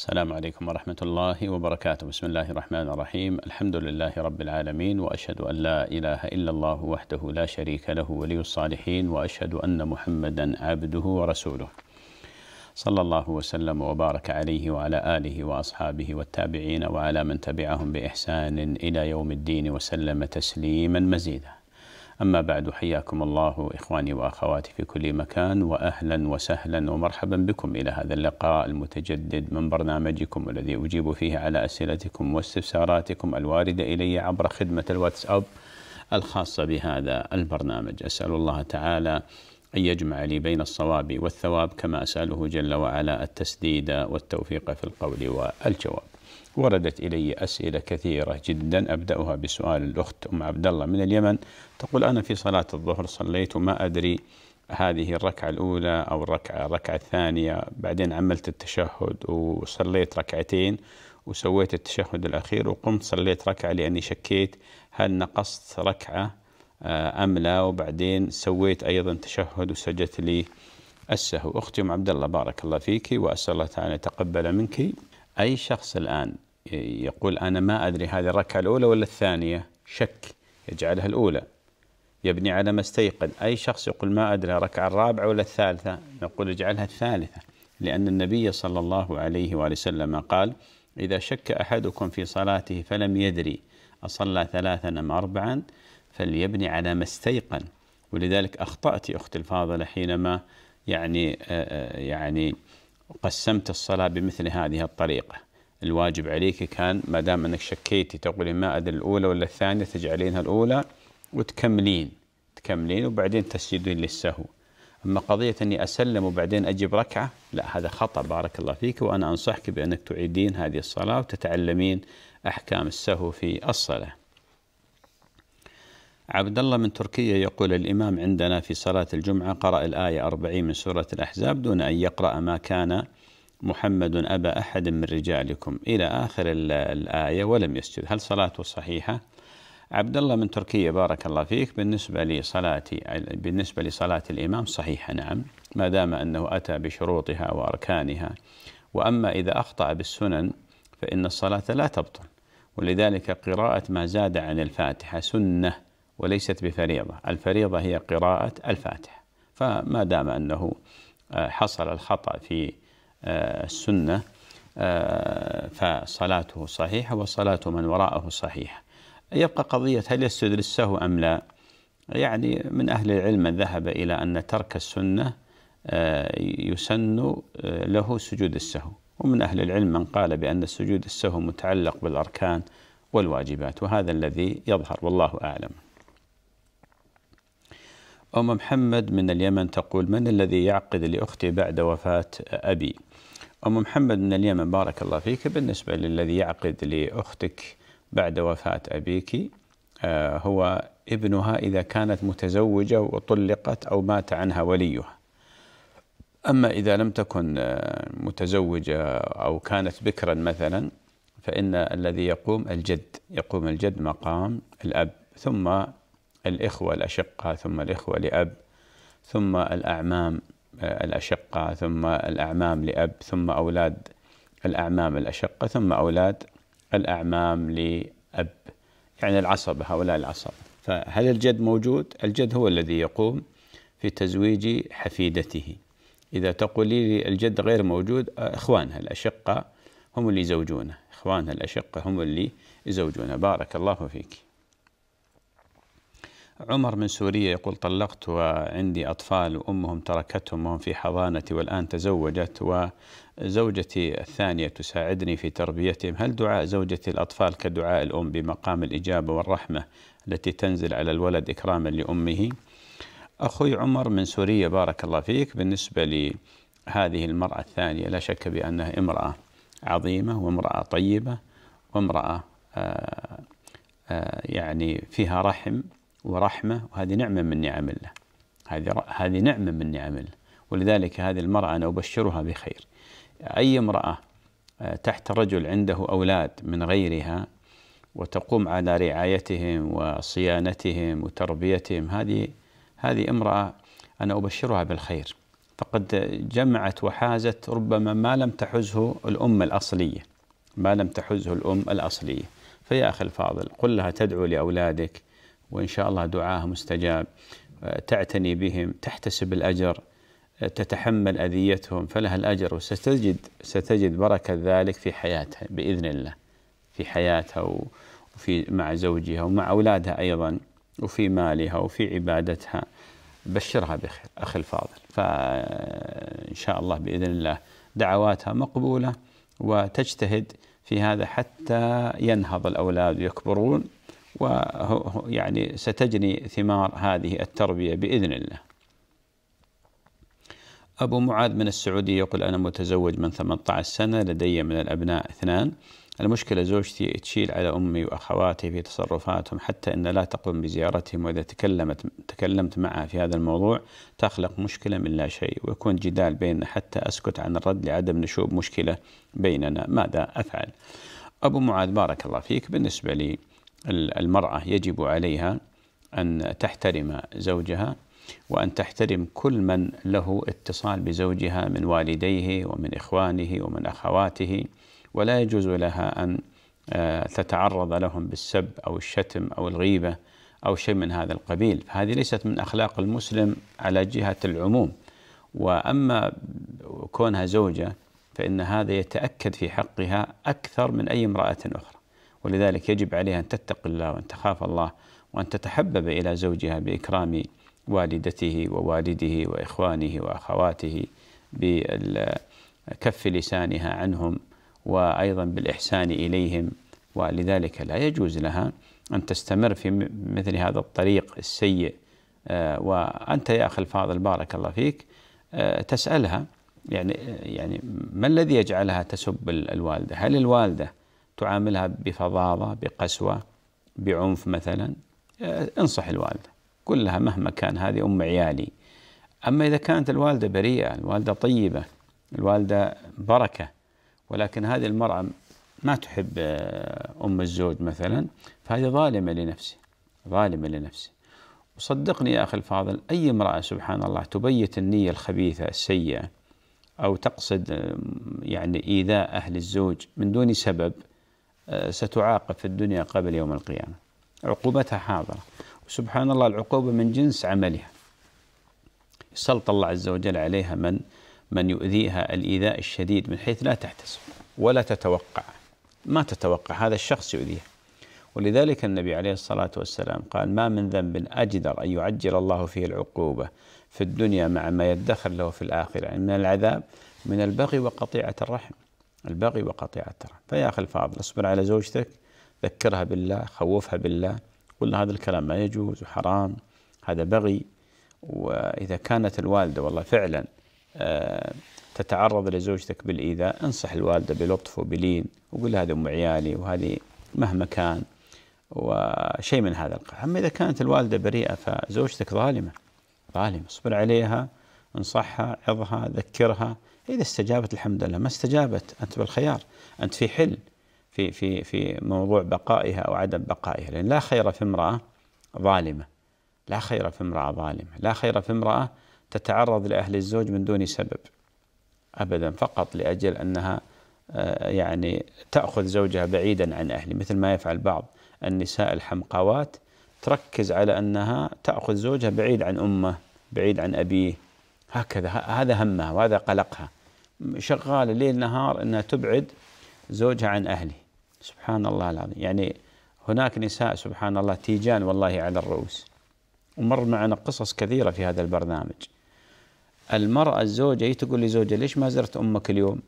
السلام عليكم ورحمة الله وبركاته. بسم الله الرحمن الرحيم. الحمد لله رب العالمين وأشهد أن لا إله إلا الله وحده لا شريك له ولي الصالحين وأشهد أن محمدا عبده ورسوله. صلى الله وسلم وبارك عليه وعلى آله وأصحابه والتابعين وعلى من تبعهم بإحسان إلى يوم الدين وسلم تسليما مزيدا. أما بعد حياكم الله إخواني وأخواتي في كل مكان وأهلا وسهلا ومرحبا بكم إلى هذا اللقاء المتجدد من برنامجكم الذي أجيب فيه على أسئلتكم واستفساراتكم الواردة إلي عبر خدمة الواتساب الخاصة بهذا البرنامج. أسأل الله تعالى أن يجمع لي بين الصواب والثواب كما أسأله جل وعلا التسديد والتوفيق في القول والجواب. وردت إلي أسئلة كثيرة جدا. أبدأها بسؤال الأخت أم عبد الله من اليمن. تقول أنا في صلاة الظهر صليت وما أدري هذه الركعة الأولى أو الركعة الركعة الثانية. بعدين عملت التشهد وصليت ركعتين وسويت التشهد الأخير وقمت صليت ركعة لأني شكيت هل نقصت ركعة آه، أم لا. وبعدين سويت أيضا تشهد وسجدت لي السهو. أختي أم عبد الله بارك الله فيك وأسأل الله تعالى يتقبل منك. أي شخص الآن يقول أنا ما أدري هذه الركعة الأولى ولا الثانية شك يجعلها الأولى. يبني على ما استيقن. أي شخص يقول ما أدري الركعة الرابعة ولا الثالثة نقول اجعلها الثالثة. لأن النبي صلى الله عليه وآله وسلم قال إذا شك أحدكم في صلاته فلم يدري أصلى ثلاثا أم أربعا فليبني على ما استيقن. ولذلك أخطأت أختي الفاضلة حينما يعني يعني قسمت الصلاة بمثل هذه الطريقة. الواجب عليك كان ما دام أنك شكيتي تقولين ما أدري الأولى ولا الثانية تجعلينها الأولى وتكملين تكملين وبعدين تسجدين للسهو. أما قضية أني أسلم وبعدين أجيب ركعة لا هذا خطأ بارك الله فيك وأنا أنصحك بأنك تعيدين هذه الصلاة وتتعلمين أحكام السهو في الصلاة. عبد الله من تركيا يقول الإمام عندنا في صلاة الجمعة قرأ الآية 40 من سورة الأحزاب دون أن يقرأ ما كان محمد أبا أحد من رجالكم. إلى آخر الآية ولم يسجد. هل صلاته صحيحة؟ عبد الله من تركيا بارك الله فيك. بالنسبة لصلاتي بالنسبة لصلاة الإمام صحيحة نعم. ما دام أنه أتى بشروطها وأركانها. وأما إذا أخطأ بالسنن فإن الصلاة لا تبطل. ولذلك قراءة ما زاد عن الفاتحة سنة. وليست بفريضة. الفريضة هي قراءة الفاتحة. فما دام أنه آه، حصل الخطأ في آه، السنة آه، فصلاته صحيحة وصلاة من وراءه صحيحة. يبقى قضية هل يسجد للسهو أم لا؟ يعني من أهل العلم من ذهب إلى أن ترك السنة يسن له سجود السهو. ومن أهل العلم من قال بأن سجود السهو متعلق بالأركان والواجبات وهذا الذي يظهر والله أعلم. أم محمد من اليمن تقول من الذي يعقد لأختي بعد وفاة أبي? أم محمد من اليمن بارك الله فيك. بالنسبة للذي يعقد لأختك بعد وفاة أبيك آه، هو ابنها إذا كانت متزوجة وطلقت أو مات عنها وليها. أما إذا لم تكن آه، متزوجة أو كانت بكرا مثلا فإن الذي يقوم الجد يقوم الجد مقام الأب. ثم الإخوة الأشقة ثم الإخوة لأب ثم الأعمام آه، الأشقة ثم الأعمام لأب ثم أولاد الأعمام الأشقة ثم أولاد الأعمام لأب. يعني العصبة هؤلاء العصبة فهل الجد موجود؟ الجد هو الذي يقوم في تزويج حفيدته. إذا تقولي لي الجد غير موجود آه، إخوانها الأشقة هم اللي يزوجونه. إخوانها الأشقة هم اللي يزوجونه. بارك الله فيك. عمر من سوريا يقول طلقت وعندي أطفال وأمهم تركتهم وهم في حضانتي والآن تزوجت وزوجتي الثانية تساعدني في تربيتهم. هل دعاء زوجتي الأطفال كدعاء الأم بمقام الإجابة والرحمة التي تنزل على الولد إكراما لأمه؟ أخوي عمر من سوريا بارك الله فيك. بالنسبة لهذه المرأة الثانية لا شك بأنها امرأة عظيمة وامرأة طيبة وامرأة آه، آه، يعني فيها رحم. ورحمة وهذه نعمة من نعم الله. هذه هذه نعمة من نعم الله. ولذلك هذه المرأة أنا أبشرها بخير. أي امرأة آه، تحت رجل عنده أولاد من غيرها وتقوم على رعايتهم وصيانتهم وتربيتهم هذه هذه امرأة أنا أبشرها بالخير. فقد جمعت وحازت ربما ما لم تحزه الأم الأصلية. ما لم تحزه الأم الأصلية. فيا أخي الفاضل قل لها تدعو لأولادك وإن شاء الله دعاها مستجاب. تعتني بهم تحتسب الأجر تتحمل أذيتهم فلها الأجر وستجد ستجد بركة ذلك في حياتها بإذن الله في حياتها وفي مع زوجها ومع أولادها أيضا وفي مالها وفي عبادتها. بشرها بخير أخي الفاضل. فإن شاء الله بإذن الله دعواتها مقبولة وتجتهد في هذا حتى ينهض الأولاد ويكبرون. ويعني ستجني ثمار هذه التربية بإذن الله. أبو معاذ من السعودية يقول أنا متزوج من 18 سنة لدي من الأبناء اثنان. المشكلة زوجتي تشيل على أمي وأخواتي في تصرفاتهم حتى أن لا تقوم بزيارتهم وإذا تكلمت تكلمت معها في هذا الموضوع تخلق مشكلة من لا شيء ويكون جدال بيننا حتى أسكت عن الرد لعدم نشوب مشكلة بيننا. ماذا أفعل؟ أبو معاذ بارك الله فيك. بالنسبة لي المرأة يجب عليها أن تحترم زوجها وأن تحترم كل من له اتصال بزوجها من والديه ومن إخوانه ومن أخواته ولا يجوز لها أن آه، تتعرض لهم بالسب أو الشتم أو الغيبة أو شيء من هذا القبيل. هذه ليست من أخلاق المسلم على جهة العموم. وأما كونها زوجة فإن هذا يتأكد في حقها أكثر من أي امرأة أخرى. ولذلك يجب عليها أن تتقي الله وأن تخاف الله وأن تتحبب إلى زوجها بإكرام والدته ووالده وإخوانه وأخواته بكف لسانها عنهم وأيضا بالإحسان إليهم ولذلك لا يجوز لها أن تستمر في مثل هذا الطريق السيء آه، وأنت يا أخي الفاضل بارك الله فيك آه، تسألها يعني يعني ما الذي يجعلها تسب الوالدة؟ هل الوالدة تعاملها بفظاظة بقسوة بعنف مثلا انصح الوالدة. قل لها مهما كان هذه أم عيالي. أما إذا كانت الوالدة بريئة الوالدة طيبة الوالدة بركة ولكن هذه المرأة ما تحب آه، أم الزوج مثلا فهذه ظالمة لنفسه ظالمة لنفسه وصدقني يا أخي الفاضل أي امرأة سبحان الله تبيت النية الخبيثة السيئة أو تقصد آه، يعني إيذاء أهل الزوج من دون سبب ستعاقب في الدنيا قبل يوم القيامة. عقوبتها حاضرة. وسبحان الله العقوبة من جنس عملها. سلط الله عز وجل عليها من من يؤذيها الإيذاء الشديد من حيث لا تحتسب ولا تتوقع. ما تتوقع هذا الشخص يؤذيها. ولذلك النبي عليه الصلاة والسلام قال ما من ذنب أجدر أن يعجل الله فيه العقوبة في الدنيا مع ما يدخر له في الآخرة من العذاب من البغي وقطيعة الرحم. البغي وقطيعة الرحم فيا أخي الفاضل اصبر على زوجتك ذكرها بالله خوفها بالله قل هذا الكلام ما يجوز وحرام هذا بغي. وإذا كانت الوالدة والله فعلا آه، تتعرض لزوجتك بالإيذاء انصح الوالدة بلطف وبلين وقول هذه أم عيالي وهذه مهما كان وشيء من هذا القبيل. أما إذا كانت الوالدة بريئة فزوجتك ظالمة ظالمة اصبر عليها انصحها عظها ذكرها. إذا استجابت الحمد لله ما استجابت؟ أنت بالخيار. أنت في حل في في في موضوع بقائها أو عدم بقائها لأن لا خير في امرأة ظالمة. لا خير في امرأة ظالمة. لا خير في امرأة تتعرض لأهل الزوج من دون سبب أبدا فقط لأجل أنها آه، يعني تأخذ زوجها بعيدا عن أهله مثل ما يفعل بعض النساء الحمقاوات تركز على أنها تأخذ زوجها بعيد عن أمه بعيد عن أبيه. هكذا هذا همها وهذا قلقها. شغالة ليل نهار أنها تبعد زوجها عن أهله سبحان الله العظيم. يعني هناك نساء سبحان الله تيجان والله على الرؤوس. ومر معنا قصص كثيرة في هذا البرنامج. المرأة الزوجة هي تقول لزوجها ليش ما زرت أمك اليوم؟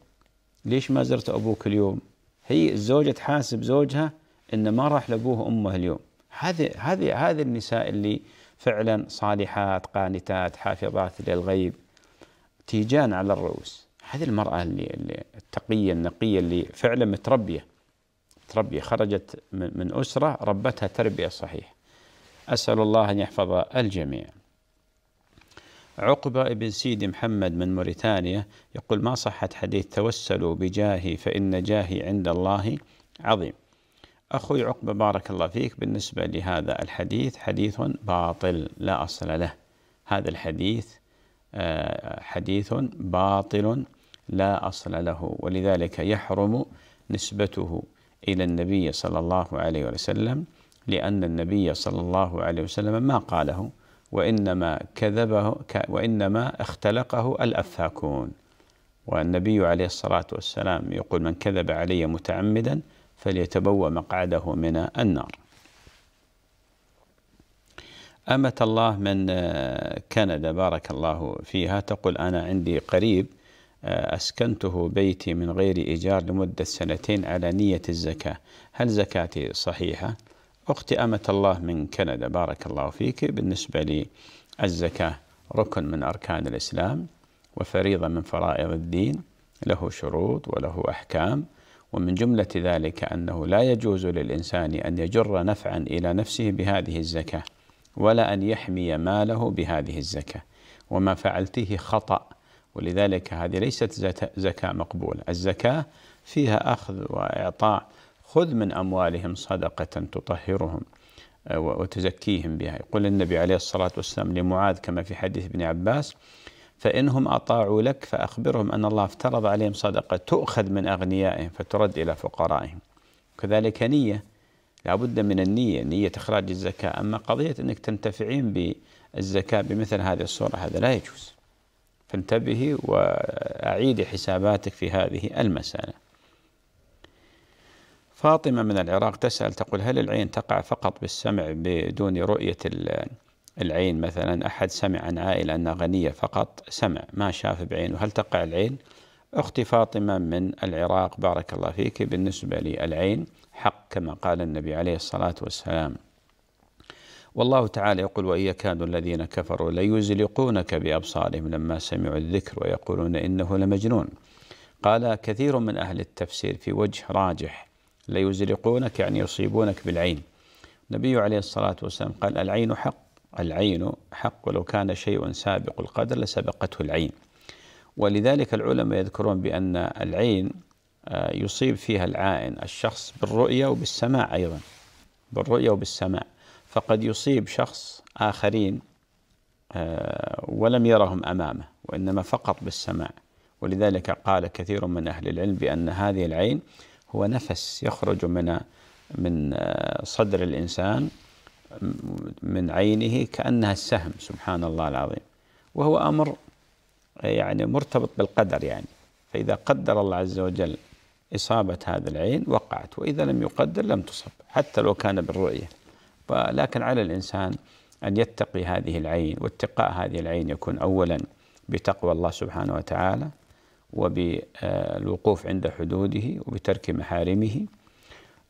ليش ما زرت أبوك اليوم؟ هي الزوجة تحاسب زوجها إنه ما راح لأبوه وأمه اليوم. هذه هذه هذه النساء اللي فعلا صالحات قانتات حافظات للغيب تيجان على الرؤوس. هذه المرأة اللي, التقية النقية اللي فعلا متربية. متربية خرجت من أسرة ربتها تربية صحيحة أسأل الله أن يحفظ الجميع. عقبة بن سيدي محمد من موريتانيا يقول ما صحة حديث توسلوا بجاهي فإن جاهي عند الله عظيم. أخوي عقبة بارك الله فيك. بالنسبة لهذا الحديث حديث باطل لا أصل له. هذا الحديث حديث باطل لا أصل له ولذلك يحرم نسبته إلى النبي صلى الله عليه وسلم لأن النبي صلى الله عليه وسلم ما قاله وإنما كذبه وإنما اختلقه الأفاكون. والنبي عليه الصلاة والسلام يقول من كذب علي متعمدا فليتبوأ مقعده من النار. أمة الله من كندا بارك الله فيها تقول أنا عندي قريب أسكنته بيتي من غير إيجار لمدة سنتين على نية الزكاة. هل زكاتي صحيحة؟ أختي أمة الله من كندا بارك الله فيك. بالنسبة للزكاة ركن من أركان الإسلام وفريضة من فرائض الدين. له شروط وله أحكام ومن جملة ذلك أنه لا يجوز للإنسان أن يجر نفعا إلى نفسه بهذه الزكاة ولا أن يحمي ماله بهذه الزكاة. وما فعلته خطأ ولذلك هذه ليست زكاة مقبولة. الزكاة فيها أخذ وإعطاء. خذ من أموالهم صدقة تطهرهم آه، وتزكيهم بها. يقول النبي عليه الصلاة والسلام لمعاذ كما في حديث ابن عباس فإنهم أطاعوا لك فأخبرهم أن الله افترض عليهم صدقة تؤخذ من أغنيائهم فترد إلى فقرائهم. كذلك نية. لابد من النية نية إخراج الزكاة. أما قضية أنك تنتفعين بالزكاة بمثل هذه الصورة هذا لا يجوز. فانتبهي وأعيدي حساباتك في هذه المسألة. فاطمة من العراق تسأل تقول هل العين تقع فقط بالسمع بدون رؤية العين مثلا؟ أحد سمع عن عائلة أنها غنية فقط. سمع ما شاف بعينه. هل تقع العين؟ أختي فاطمة من العراق بارك الله فيك. بالنسبة للعين حق كما قال النبي عليه الصلاة والسلام. والله تعالى يقول وإن يكاد الذين كفروا ليزلقونك بأبصارهم لما سمعوا الذكر ويقولون إنه لمجنون قال كثير من أهل التفسير في وجه راجح ليزلقونك يعني يصيبونك بالعين النبي عليه الصلاة والسلام قال العين حق العين حق ولو كان شيء سابق القدر لسبقته العين ولذلك العلماء يذكرون بأن العين آه، يصيب فيها العائن الشخص بالرؤية وبالسماع أيضا بالرؤية وبالسماع. فقد يصيب شخص آخرين آه، ولم يرهم أمامه وإنما فقط بالسماع. ولذلك قال كثير من أهل العلم بأن هذه العين هو نفس يخرج من من آه، صدر الإنسان من عينه كأنها السهم سبحان الله العظيم. وهو أمر يعني مرتبط بالقدر يعني. فإذا قدر الله عز وجل إصابة هذا العين وقعت وإذا لم يقدر لم تصب حتى لو كان بالرؤية. ولكن على الإنسان أن يتقي هذه العين واتقاء هذه العين يكون أولا بتقوى الله سبحانه وتعالى وبالوقوف عند حدوده وبترك محارمه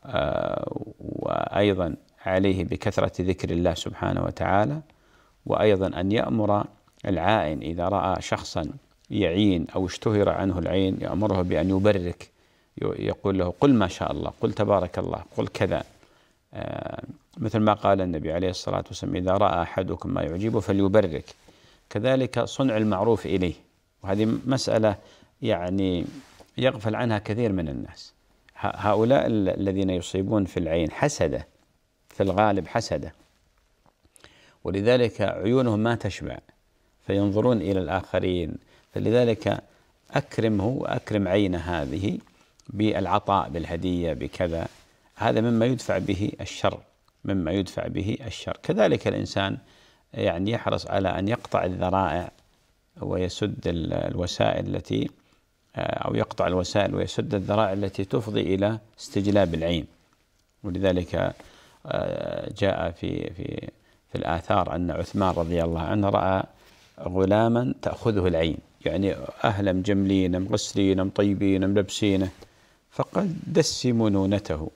آه، وأيضا عليه بكثرة ذكر الله سبحانه وتعالى وأيضا أن يأمر العائن إذا رأى شخصا يعين أو اشتهر عنه العين يأمره بأن يبرك يقول له قل ما شاء الله قل تبارك الله قل كذا آه، مثل ما قال النبي عليه الصلاة والسلام إذا رأى أحدكم ما يعجبه فليبرك. كذلك صنع المعروف إليه. وهذه مسألة يعني يغفل عنها كثير من الناس. هؤلاء الذين يصيبون في العين حسدة في الغالب حسدة. ولذلك عيونهم ما تشبع فينظرون إلى الآخرين. فلذلك أكرمه وأكرم عين هذه بالعطاء بالهدية بكذا. هذا مما يدفع به الشر. مما يدفع به الشر. كذلك الإنسان يعني يحرص على أن يقطع الذرائع ويسد الوسائل التي أو يقطع الوسائل ويسد الذرائع التي تفضي إلى استجلاب العين. ولذلك آه، جاء في في في الآثار أن عثمان رضي الله عنه رأى غلاما تأخذه العين. يعني أهلا مجملين مغسلين مطيبين ملبسينه فقال دسموا نونته.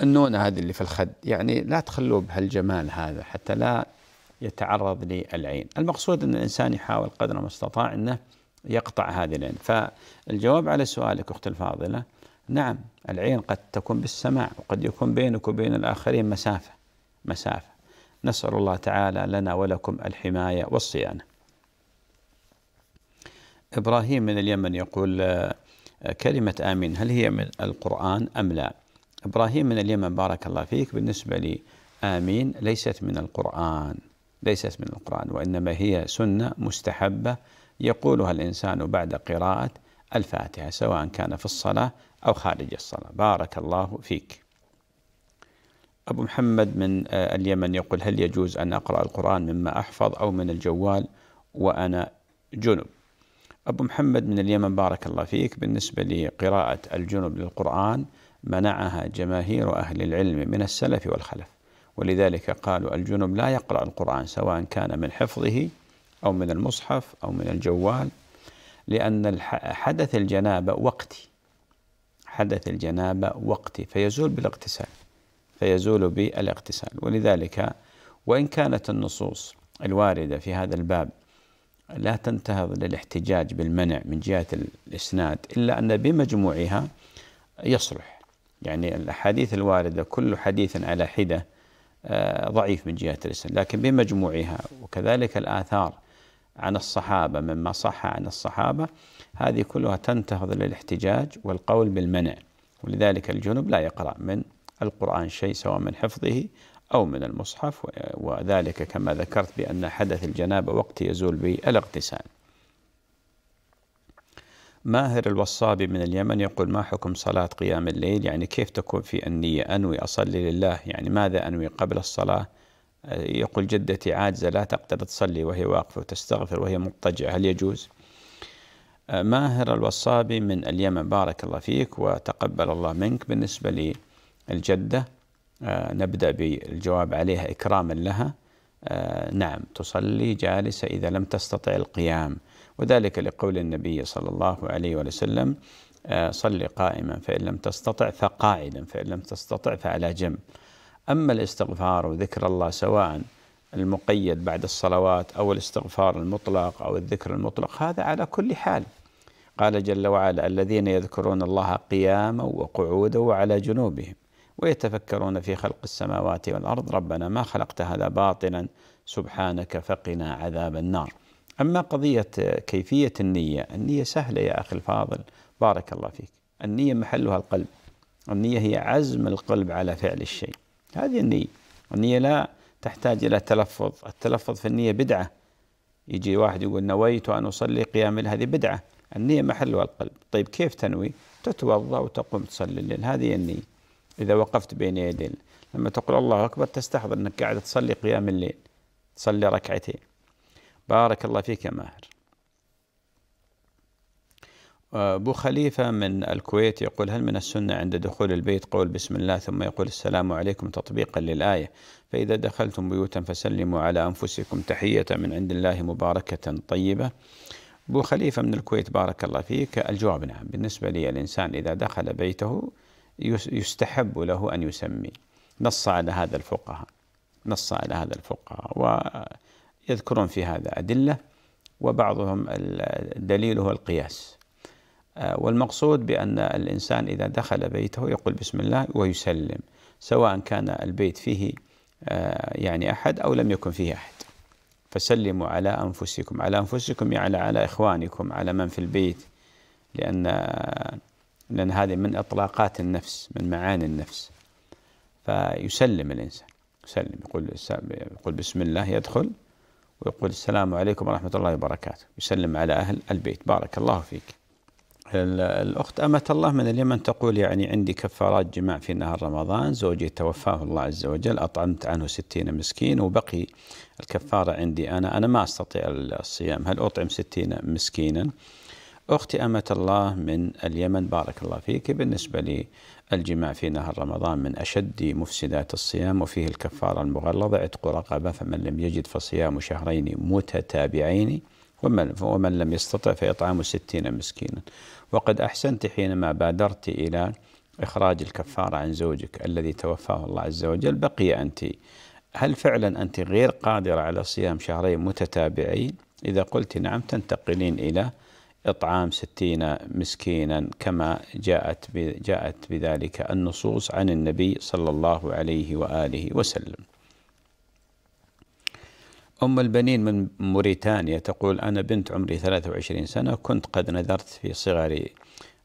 النونة هذه اللي في الخد يعني لا تخلوا بهالجمال هذا حتى لا يتعرض للعين. المقصود أن الإنسان يحاول قدر ما استطاع أنه يقطع هذه العين. فالجواب على سؤالك أخت الفاضلة نعم العين قد تكون بالسماع وقد يكون بينك وبين الآخرين مسافة مسافة. نسأل الله تعالى لنا ولكم الحماية والصيانة. إبراهيم من اليمن يقول آه، كلمة آمين هل هي من القرآن أم لا؟ إبراهيم من اليمن بارك الله فيك بالنسبة لي آمين ليست من القرآن ليست من القرآن وإنما هي سنة مستحبة يقولها الإنسان بعد قراءة الفاتحة سواء كان في الصلاة أو خارج الصلاة. بارك الله فيك. أبو محمد من آه، اليمن يقول هل يجوز أن أقرأ القرآن مما أحفظ أو من الجوال وأنا جنب؟ أبو محمد من اليمن بارك الله فيك بالنسبة لقراءة الجنب للقرآن منعها جماهير أهل العلم من السلف والخلف. ولذلك قالوا الجنب لا يقرأ القرآن سواء كان من حفظه أو من المصحف أو من الجوال لأن حدث الجنابة وقتي. حدث الجنابة وقتي فيزول بالاغتسال فيزول بالاغتسال. ولذلك وإن كانت النصوص الواردة في هذا الباب لا تنتهض للاحتجاج بالمنع من جهة الإسناد إلا أن بمجموعها يصلح. يعني الأحاديث الواردة كل حديث على حدة آه، ضعيف من جهة الإسناد. لكن بمجموعها وكذلك الآثار عن الصحابة مما صح عن الصحابة هذه كلها تنتهض للاحتجاج والقول بالمنع. ولذلك الجنب لا يقرأ من القرآن شيء سواء من حفظه أو من المصحف وذلك كما ذكرت بأن حدث الجنابة وقت يزول به الاغتسال ماهر الوصابي من اليمن يقول ما حكم صلاة قيام الليل؟ يعني كيف تكون في النية؟ أنوي أصلي لله. يعني ماذا أنوي قبل الصلاة؟ يقول جدتي عاجزة لا تقدر تصلي وهي واقفة وتستغفر وهي مضطجعة. هل يجوز؟ ماهر الوصابي من اليمن بارك الله فيك وتقبل الله منك. بالنسبة للجدة آه، نبدأ بالجواب عليها إكراما لها. آه، نعم تصلي جالسة إذا لم تستطع القيام. وذلك لقول النبي صلى الله عليه وسلم آه، صل قائما فإن لم تستطع فقاعدا فإن لم تستطع فعلى جنب. أما الاستغفار وذكر الله سواء المقيد بعد الصلوات أو الاستغفار المطلق أو الذكر المطلق هذا على كل حال. قال جل وعلا الذين يذكرون الله قياما وقعودا وعلى جنوبهم ويتفكرون في خلق السماوات والأرض ربنا ما خلقت هذا باطلا سبحانك فقنا عذاب النار. أما قضية كيفية النية النية سهلة يا أخي الفاضل بارك الله فيك. النية محلها القلب. النية هي عزم القلب على فعل الشيء. هذه النية. النية لا تحتاج إلى تلفظ. التلفظ في النية بدعة. يجي واحد يقول نويت أن أصلي قيام الليل. هذه بدعة. النية محلها القلب. طيب كيف تنوي؟ تتوضأ وتقوم تصلي الليل. هذه النية. إذا وقفت بين يدي لما تقول الله أكبر تستحضر أنك قاعد تصلي قيام الليل. تصلي ركعتين. بارك الله فيك يا ماهر. أبو خليفة من الكويت يقول هل من السنة عند دخول البيت قول بسم الله ثم يقول السلام عليكم تطبيقا للآية. فإذا دخلتم بيوتا فسلموا على أنفسكم تحية من عند الله مباركة طيبة. أبو خليفة من الكويت بارك الله فيك. الجواب نعم بالنسبة لي الإنسان إذا دخل بيته يستحب له أن يسمي. نص على هذا الفقهاء نص على هذا الفقهاء. ويذكرون في هذا أدلة وبعضهم الدليل هو القياس. آه، والمقصود بأن الإنسان إذا دخل بيته يقول بسم الله ويسلم سواء كان البيت فيه آه، يعني أحد أو لم يكن فيه أحد. فسلموا على أنفسكم. على أنفسكم يعني على إخوانكم على من في البيت لأن لأن هذه من إطلاقات النفس من معاني النفس. فيسلم الإنسان. يسلم يقول يقول بسم الله يدخل. ويقول السلام عليكم ورحمة الله وبركاته. يسلم على أهل البيت. بارك الله فيك. الأخت أمة الله من اليمن تقول يعني عندي كفارات جماع في نهار رمضان. زوجي توفاه الله عز وجل. أطعمت عنه ستين مسكين وبقي الكفارة عندي أنا. أنا ما أستطيع الصيام. هل أطعم ستين مسكينا؟ أختي أمة الله من اليمن. بارك الله فيك. بالنسبة للجماع في نهر رمضان من أشد مفسدات الصيام وفيه الكفارة المغلظة عتق رقبة فمن لم يجد فصيام شهرين متتابعين ومن, ومن لم يستطع فإطعام ستين مسكينا. وقد أحسنت حينما بادرت إلى إخراج الكفارة عن زوجك الذي توفاه الله عز وجل. بقي أنت. هل فعلا أنت غير قادرة على صيام شهرين متتابعين؟ إذا قلت نعم تنتقلين إلى إطعام ستين مسكينا كما جاءت جاءت بذلك النصوص عن النبي صلى الله عليه وآله وسلم. أم البنين من موريتانيا تقول أنا بنت عمري 23 سنة كنت قد نذرت في صغري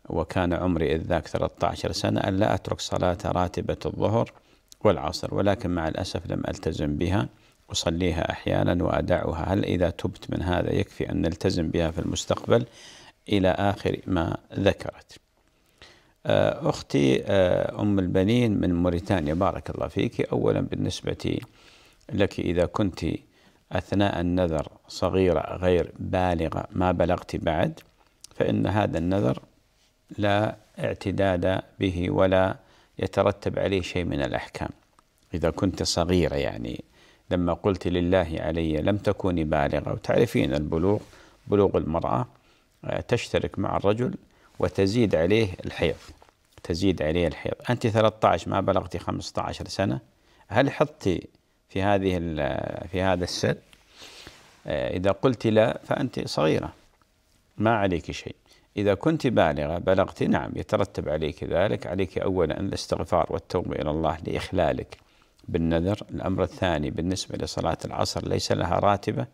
وكان عمري إذ ذاك 13 سنة أن لا أترك صلاة راتبة الظهر والعصر ولكن مع الأسف لم ألتزم بها. أصليها أحيانا وأدعها. هل إذا تبت من هذا يكفي أن نلتزم بها في المستقبل؟ إلى آخر ما ذكرت. آه، أختي آه، أم البنين من موريتانيا. بارك الله فيك. أولا بالنسبة لك إذا كنت أثناء النذر صغيرة غير بالغة ما بلغت بعد فإن هذا النذر لا اعتداد به ولا يترتب عليه شيء من الأحكام. إذا كنت صغيرة يعني لما قلت لله علي لم تكوني بالغة. وتعرفين البلوغ بلوغ المرأة آه، تشترك مع الرجل وتزيد عليه الحيض. تزيد عليه الحيض. أنت 13 ما بلغتي 15 سنة. هل حطي في هذه في هذا السن؟ آه، إذا قلت لا فأنت صغيرة. ما عليك شيء. إذا كنت بالغة بلغت نعم يترتب عليك ذلك عليك أولا الاستغفار والتوبة إلى الله لإخلالك. بالنذر الأمر الثاني بالنسبة لصلاة العصر ليس لها راتبة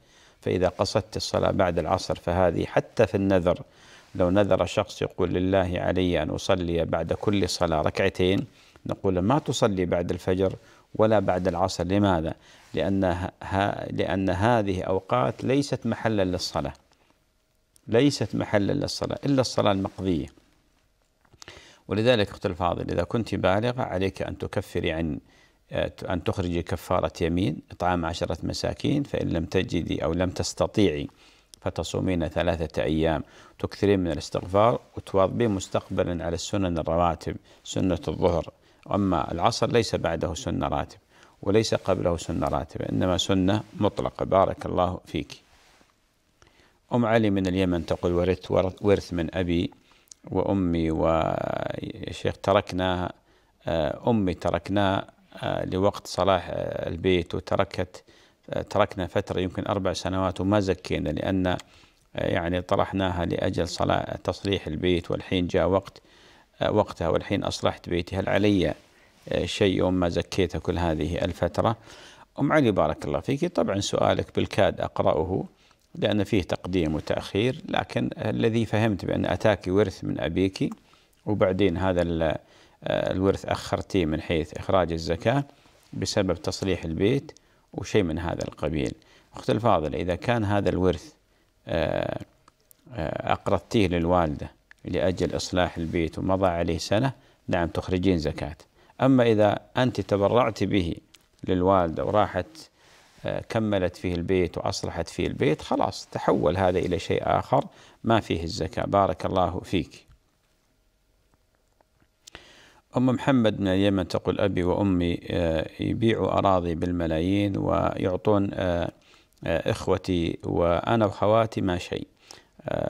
فإذا قصدت الصلاة بعد العصر فهذه حتى في النذر لو نذر شخص يقول لله علي أن أصلي بعد كل صلاة ركعتين نقول ما تصلي بعد الفجر ولا بعد العصر لماذا؟ لأن, ها لأن هذه أوقات ليست محلا للصلاة ليست محلا للصلاة إلا الصلاة المقضية ولذلك أخت الفاضل إذا كنت بالغة عليك أن تكفري عن أن تخرجي كفارة يمين إطعام عشرة مساكين فإن لم تجدي أو لم تستطيعي فتصومين ثلاثة أيام. تكثرين من الاستغفار وتواظبين مستقبلا على السنن الرواتب سنة الظهر. أما العصر ليس بعده سنة راتب وليس قبله سنة راتبة إنما سنة مطلقة. بارك الله فيك. أم علي من اليمن تقول ورثت ورث من أبي وأمي وشيخ تركنا أمي تركنا لوقت صلاح آه، البيت وتركت تركنا فترة يمكن أربع سنوات وما زكينا لأن يعني طرحناها لأجل صلاة تصليح البيت والحين جاء وقت وقتها والحين أصلحت بيتي. هل علي شيء يوم ما زكيت كل هذه الفترة؟ أم علي بارك الله فيك. طبعا سؤالك بالكاد أقرأه لأن فيه تقديم وتأخير لكن الذي فهمت بأن أتاك ورث من أبيك وبعدين هذا الورث أخرتيه من حيث إخراج الزكاة بسبب تصليح البيت وشيء من هذا القبيل. أخت الفاضلة إذا كان هذا الورث آه، آه، أقرضتيه للوالدة لأجل إصلاح البيت ومضى عليه سنة نعم تخرجين زكاة. أما إذا أنت تبرعت به للوالدة وراحت آه، كملت فيه البيت وأصلحت فيه البيت خلاص تحول هذا إلى شيء آخر ما فيه الزكاة. بارك الله فيك. أم محمد من اليمن تقول أبي وأمي آه، يبيعوا أراضي بالملايين ويعطون آه، إخوتي وأنا وخواتي ما شيء.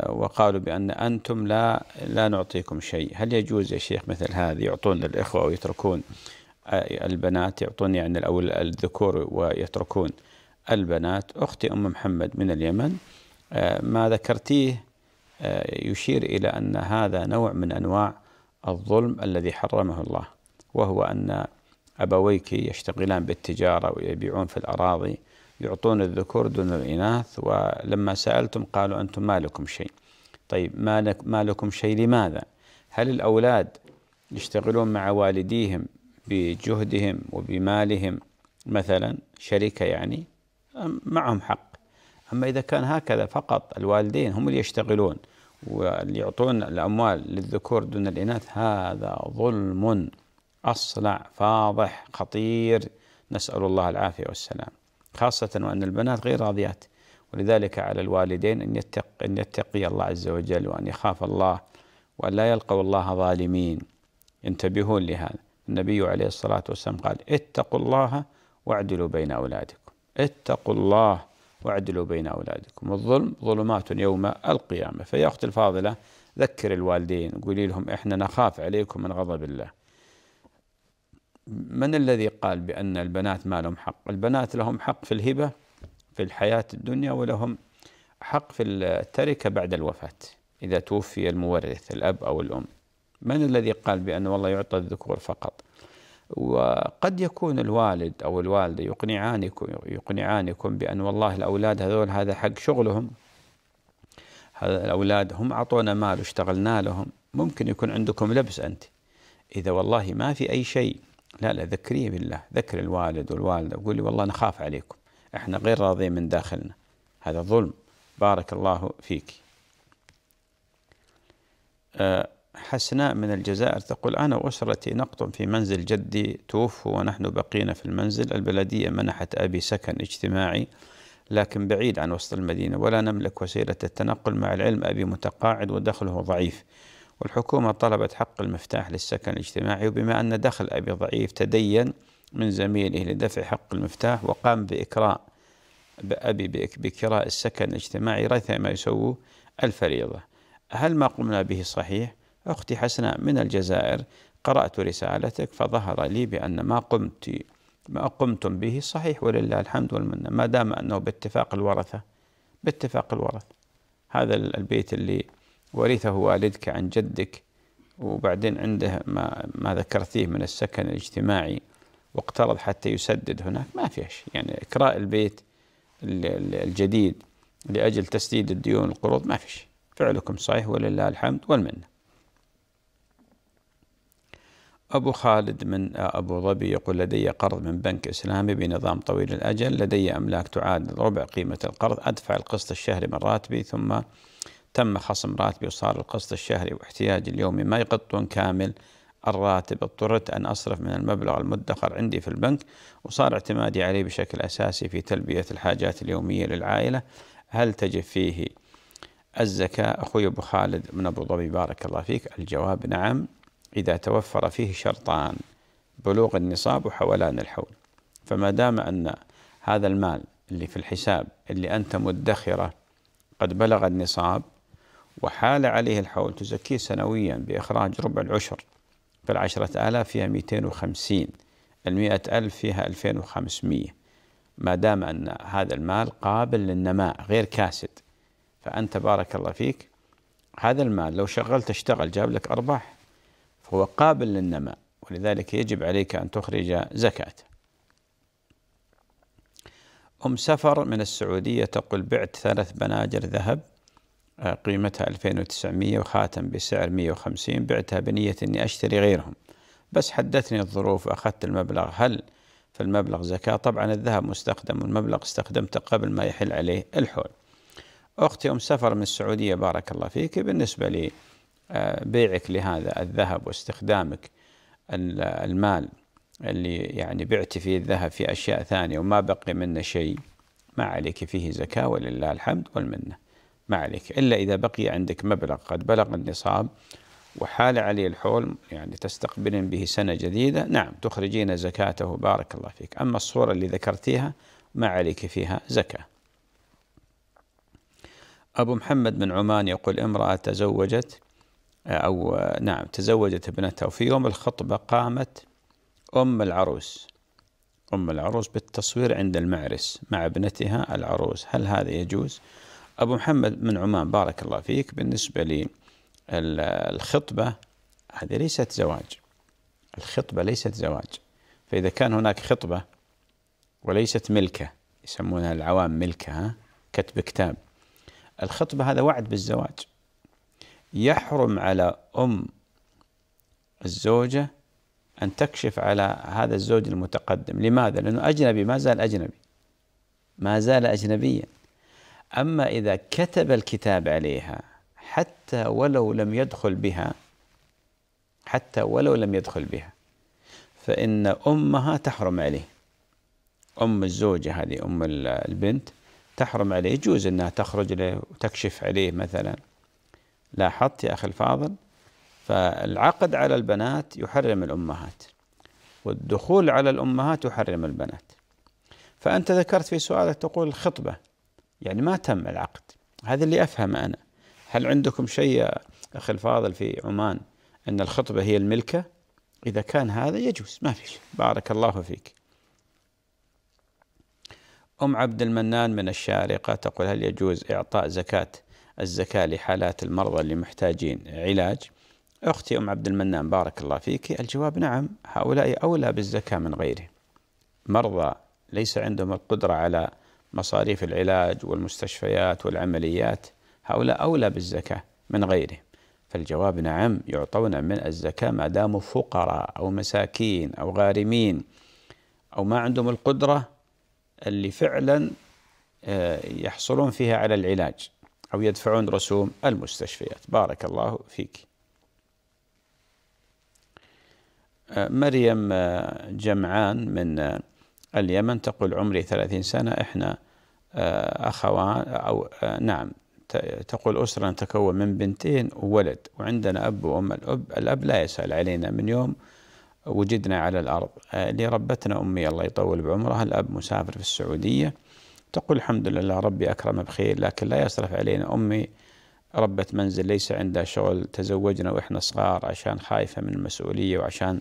وقالوا بأن أنتم لا لا نعطيكم شيء. هل يجوز يا شيخ مثل هذه يعطون الإخوة ويتركون البنات يعطون يعني الذكور ويتركون البنات. أختي أم محمد من اليمن آه، ما ذكرتيه آه، يشير إلى أن هذا نوع من أنواع الظلم الذي حرمه الله وهو أن أبويك يشتغلان بالتجارة ويبيعون في الأراضي يعطون الذكور دون الإناث ولما سألتم قالوا أنتم ما لكم شيء. طيب ما, لك ما لكم شيء لماذا؟ هل الأولاد يشتغلون مع والديهم بجهدهم وبمالهم مثلا شركة يعني؟ معهم حق. أما إذا كان هكذا فقط الوالدين هم اللي يشتغلون. واللي يعطون الأموال للذكور دون الإناث هذا ظلم أصلع فاضح خطير. نسأل الله العافية والسلام خاصة وأن البنات غير راضيات. ولذلك على الوالدين أن يتق أن يتقي الله عز وجل وأن يخاف الله وأن لا يلقوا الله ظالمين. ينتبهون لهذا. النبي عليه الصلاة والسلام قال اتقوا الله واعدلوا بين أولادكم. اتقوا الله واعدلوا بين أولادكم. الظلم ظلمات يوم القيامة. فيا أختي الفاضلة ذكر الوالدين قولي لهم إحنا نخاف عليكم من غضب الله. من الذي قال بأن البنات ما لهم حق؟ البنات لهم حق في الهبة في الحياة الدنيا ولهم حق في التركة بعد الوفاة إذا توفي المورث الأب أو الأم. من الذي قال بأن والله يعطى الذكور فقط؟ وقد يكون الوالد أو الوالدة يقنعانكم يقنعانكم بأن والله الأولاد هذول هذا حق شغلهم. هذا الأولاد هم أعطونا مال واشتغلنا لهم. ممكن يكون عندكم لبس أنت. إذا والله ما في أي شيء لا لا ذكريه بالله. ذكر الوالد والوالدة. وقولي والله نخاف عليكم. إحنا غير راضين من داخلنا. هذا ظلم. بارك الله فيك. أه حسناء من الجزائر تقول أنا وأسرتي نقطن في منزل جدي توفوا ونحن بقينا في المنزل البلدية منحت أبي سكن اجتماعي لكن بعيد عن وسط المدينة ولا نملك وسيلة التنقل مع العلم أبي متقاعد ودخله ضعيف والحكومة طلبت حق المفتاح للسكن الاجتماعي وبما أن دخل أبي ضعيف تدين من زميله لدفع حق المفتاح وقام بإكراء بأبي بكراء السكن الاجتماعي ما يسووا الفريضة هل ما قمنا به صحيح؟ أختي حسناء من الجزائر. قرأت رسالتك فظهر لي بأن ما قمت ما قمتم به صحيح ولله الحمد والمنة ما دام أنه باتفاق الورثة. باتفاق الورثة. هذا البيت اللي ورثه والدك عن جدك وبعدين عنده ما, ما ذكرتيه من السكن الاجتماعي واقترض حتى يسدد هناك ما فيها شيء. يعني إكراء البيت الجديد لأجل تسديد الديون القروض ما في شيء. فعلكم صحيح ولله الحمد والمنة. أبو خالد من أبو ظبي يقول لدي قرض من بنك إسلامي بنظام طويل الأجل لدي أملاك تعادل ربع قيمة القرض أدفع القسط الشهري من راتبي ثم تم خصم راتبي وصار القسط الشهري واحتياجي اليومي ما يغطون كامل الراتب. اضطررت أن أصرف من المبلغ المدخر عندي في البنك وصار اعتمادي عليه بشكل أساسي في تلبية الحاجات اليومية للعائلة. هل تجب فيه الزكاة؟ أخوي أبو خالد من أبو ظبي بارك الله فيك. الجواب نعم. إذا توفر فيه شرطان بلوغ النصاب وحولان الحول. فما دام أن هذا المال اللي في الحساب اللي أنت مدخره قد بلغ النصاب وحال عليه الحول تزكيه سنويا بإخراج ربع العشر فالعشرة آلاف فيها مئتين وخمسين. المئة ألف فيها ألفين وخمسمية. ما دام أن هذا المال قابل للنماء غير كاسد. فأنت بارك الله فيك هذا المال لو شغلت اشتغل جاب لك أرباح. فهو قابل للنماء ولذلك يجب عليك أن تخرج زكاة. أم سفر من السعودية تقول بعت ثلاث بناجر ذهب آه، قيمتها 2900 وخاتم بسعر 150 بعتها بنية أني أشتري غيرهم. بس حدثني الظروف وأخذت المبلغ. هل في المبلغ زكاة؟ طبعا الذهب مستخدم والمبلغ استخدمته قبل ما يحل عليه الحول. أختي أم سفر من السعودية بارك الله فيك. بالنسبة لي بيعك لهذا الذهب واستخدامك المال اللي يعني بعت فيه الذهب في أشياء ثانية وما بقي منه شيء ما عليك فيه زكاة ولله الحمد والمنة. ما عليك. إلا إذا بقي عندك مبلغ قد بلغ النصاب وحال عليه الحول يعني تستقبلين به سنة جديدة نعم تخرجين زكاته. بارك الله فيك. أما الصورة اللي ذكرتيها ما عليك فيها زكاة. أبو محمد بن عمان يقول امرأة تزوجت أو نعم تزوجت ابنتها. وفي يوم الخطبة قامت أم العروس. أم العروس بالتصوير عند المعرس مع ابنتها العروس. هل هذا يجوز؟ أبو محمد من عمان بارك الله فيك. بالنسبة لي الخطبة هذه ليست زواج. الخطبة ليست زواج. فإذا كان هناك خطبة وليست ملكة يسمونها العوام ملكة ها؟ كتب كتاب. الخطبة هذا وعد بالزواج. يحرم على أم الزوجة أن تكشف على هذا الزوج المتقدم. لماذا؟ لأنه أجنبي ما زال أجنبي. ما زال أجنبيا. أما إذا كتب الكتاب عليها حتى ولو لم يدخل بها حتى ولو لم يدخل بها فإن أمها تحرم عليه. أم الزوجة هذه أم البنت تحرم عليه. يجوز أنها تخرج له وتكشف عليه مثلا. لاحظت يا أخي الفاضل؟ فالعقد على البنات يحرم الأمهات والدخول على الأمهات يحرم البنات. فأنت ذكرت في سؤالك تقول الخطبة يعني ما تم العقد. هذا اللي أفهم أنا. هل عندكم شيء أخي الفاضل في عمان أن الخطبة هي الملكة؟ إذا كان هذا يجوز. ما في شيء. بارك الله فيك. أم عبد المنان من الشارقة تقول هل يجوز إعطاء زكاة الزكاة لحالات المرضى اللي محتاجين علاج. أختي أم عبد المنان بارك الله فيك. الجواب نعم هؤلاء أولى بالزكاة من غيرهم. مرضى ليس عندهم القدرة على مصاريف العلاج والمستشفيات والعمليات هؤلاء أولى بالزكاة من غيرهم. فالجواب نعم يعطون من الزكاة ما داموا فقراء أو مساكين أو غارمين أو ما عندهم القدرة اللي فعلا آه، يحصلون فيها على العلاج. أو يدفعون رسوم المستشفيات. بارك الله فيك. آه، مريم آه، جمعان من اليمن تقول عمري ثلاثين سنة إحنا أخوان أو نعم تقول أسرة تكون من بنتين وولد وعندنا أب وأم. الأب الأب لا يسأل علينا من يوم وجدنا على الأرض. اللي ربتنا أمي الله يطول بعمرها. الأب مسافر في السعودية. تقول الحمد لله ربي أكرم بخير لكن لا يصرف علينا. أمي ربة منزل ليس عندها شغل تزوجنا وإحنا صغار عشان خايفة من المسؤولية وعشان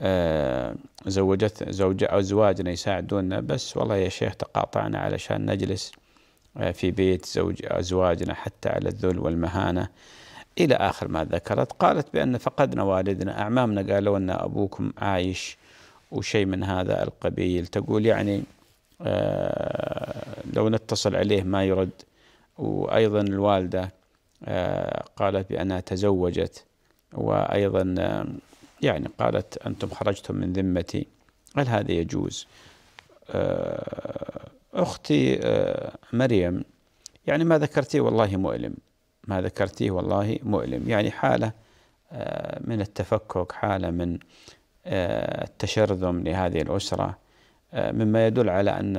آه، زوجت زوج أزواجنا يساعدونا. بس والله يا شيخ تقاطعنا علشان نجلس آه، في بيت زوج أزواجنا حتى على الذل والمهانة. إلى آخر ما ذكرت قالت بأن فقدنا والدنا. أعمامنا قالوا أن أبوكم عايش وشيء من هذا القبيل. تقول يعني لو نتصل عليه ما يرد. وأيضا الوالدة آه، قالت بأنها تزوجت. وأيضا آه، يعني قالت أنتم خرجتم من ذمتي. هل هذا يجوز؟ أختي مريم يعني ما ذكرتيه والله مؤلم. ما ذكرتيه والله مؤلم. يعني حالة من التفكك حالة من التشرذم لهذه الأسرة. آه، مما يدل على أن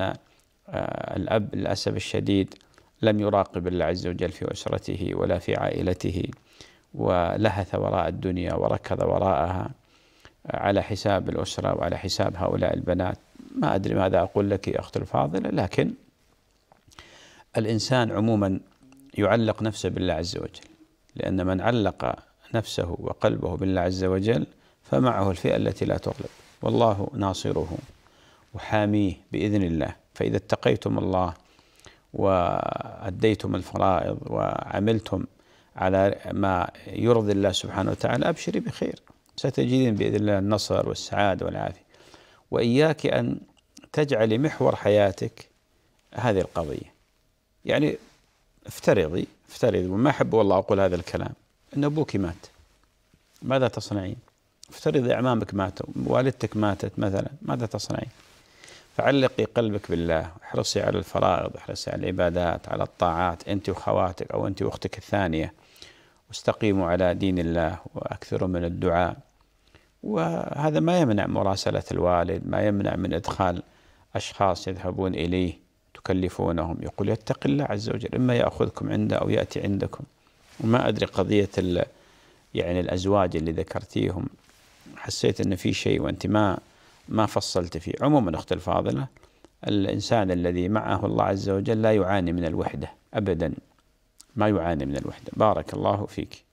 آه، الأب للأسف الشديد لم يراقب الله عز وجل في أسرته ولا في عائلته ولهث وراء الدنيا وركض وراءها آه، على حساب الأسرة وعلى حساب هؤلاء البنات. ما أدري ماذا أقول لك يا أخت الفاضلة لكن الإنسان عموما يعلق نفسه بالله عز وجل لأن من علق نفسه وقلبه بالله عز وجل فمعه الفئة التي لا تغلب. والله ناصره. وحاميه بإذن الله. فإذا اتقيتم الله وأديتم الفرائض وعملتم على ما يرضي الله سبحانه وتعالى أبشري بخير. ستجدين بإذن الله النصر والسعادة والعافية. وإياك أن تجعلي محور حياتك هذه القضية. يعني افترضي افترضي وما أحب والله أقول هذا الكلام أن أبوك مات. ماذا تصنعين؟ افترضي أعمامك ماتوا والدتك ماتت مثلا ماذا تصنعين؟ فعلقي قلبك بالله. احرصي على الفرائض احرصي على العبادات على الطاعات أنت وخواتك أو أنت وأختك الثانية. واستقيموا على دين الله وأكثروا من الدعاء. وهذا ما يمنع مراسلة الوالد ما يمنع من إدخال أشخاص يذهبون إليه تكلفونهم يقول يتق الله عز وجل. إما يأخذكم عنده أو يأتي عندكم. وما أدري قضية يعني الأزواج اللي ذكرتيهم. حسيت أن في شيء وأنت ما ما فصلت فيه. عموما أخت الفاضلة الإنسان الذي معه الله عز وجل لا يعاني من الوحدة أبدا. ما يعاني من الوحدة. بارك الله فيك.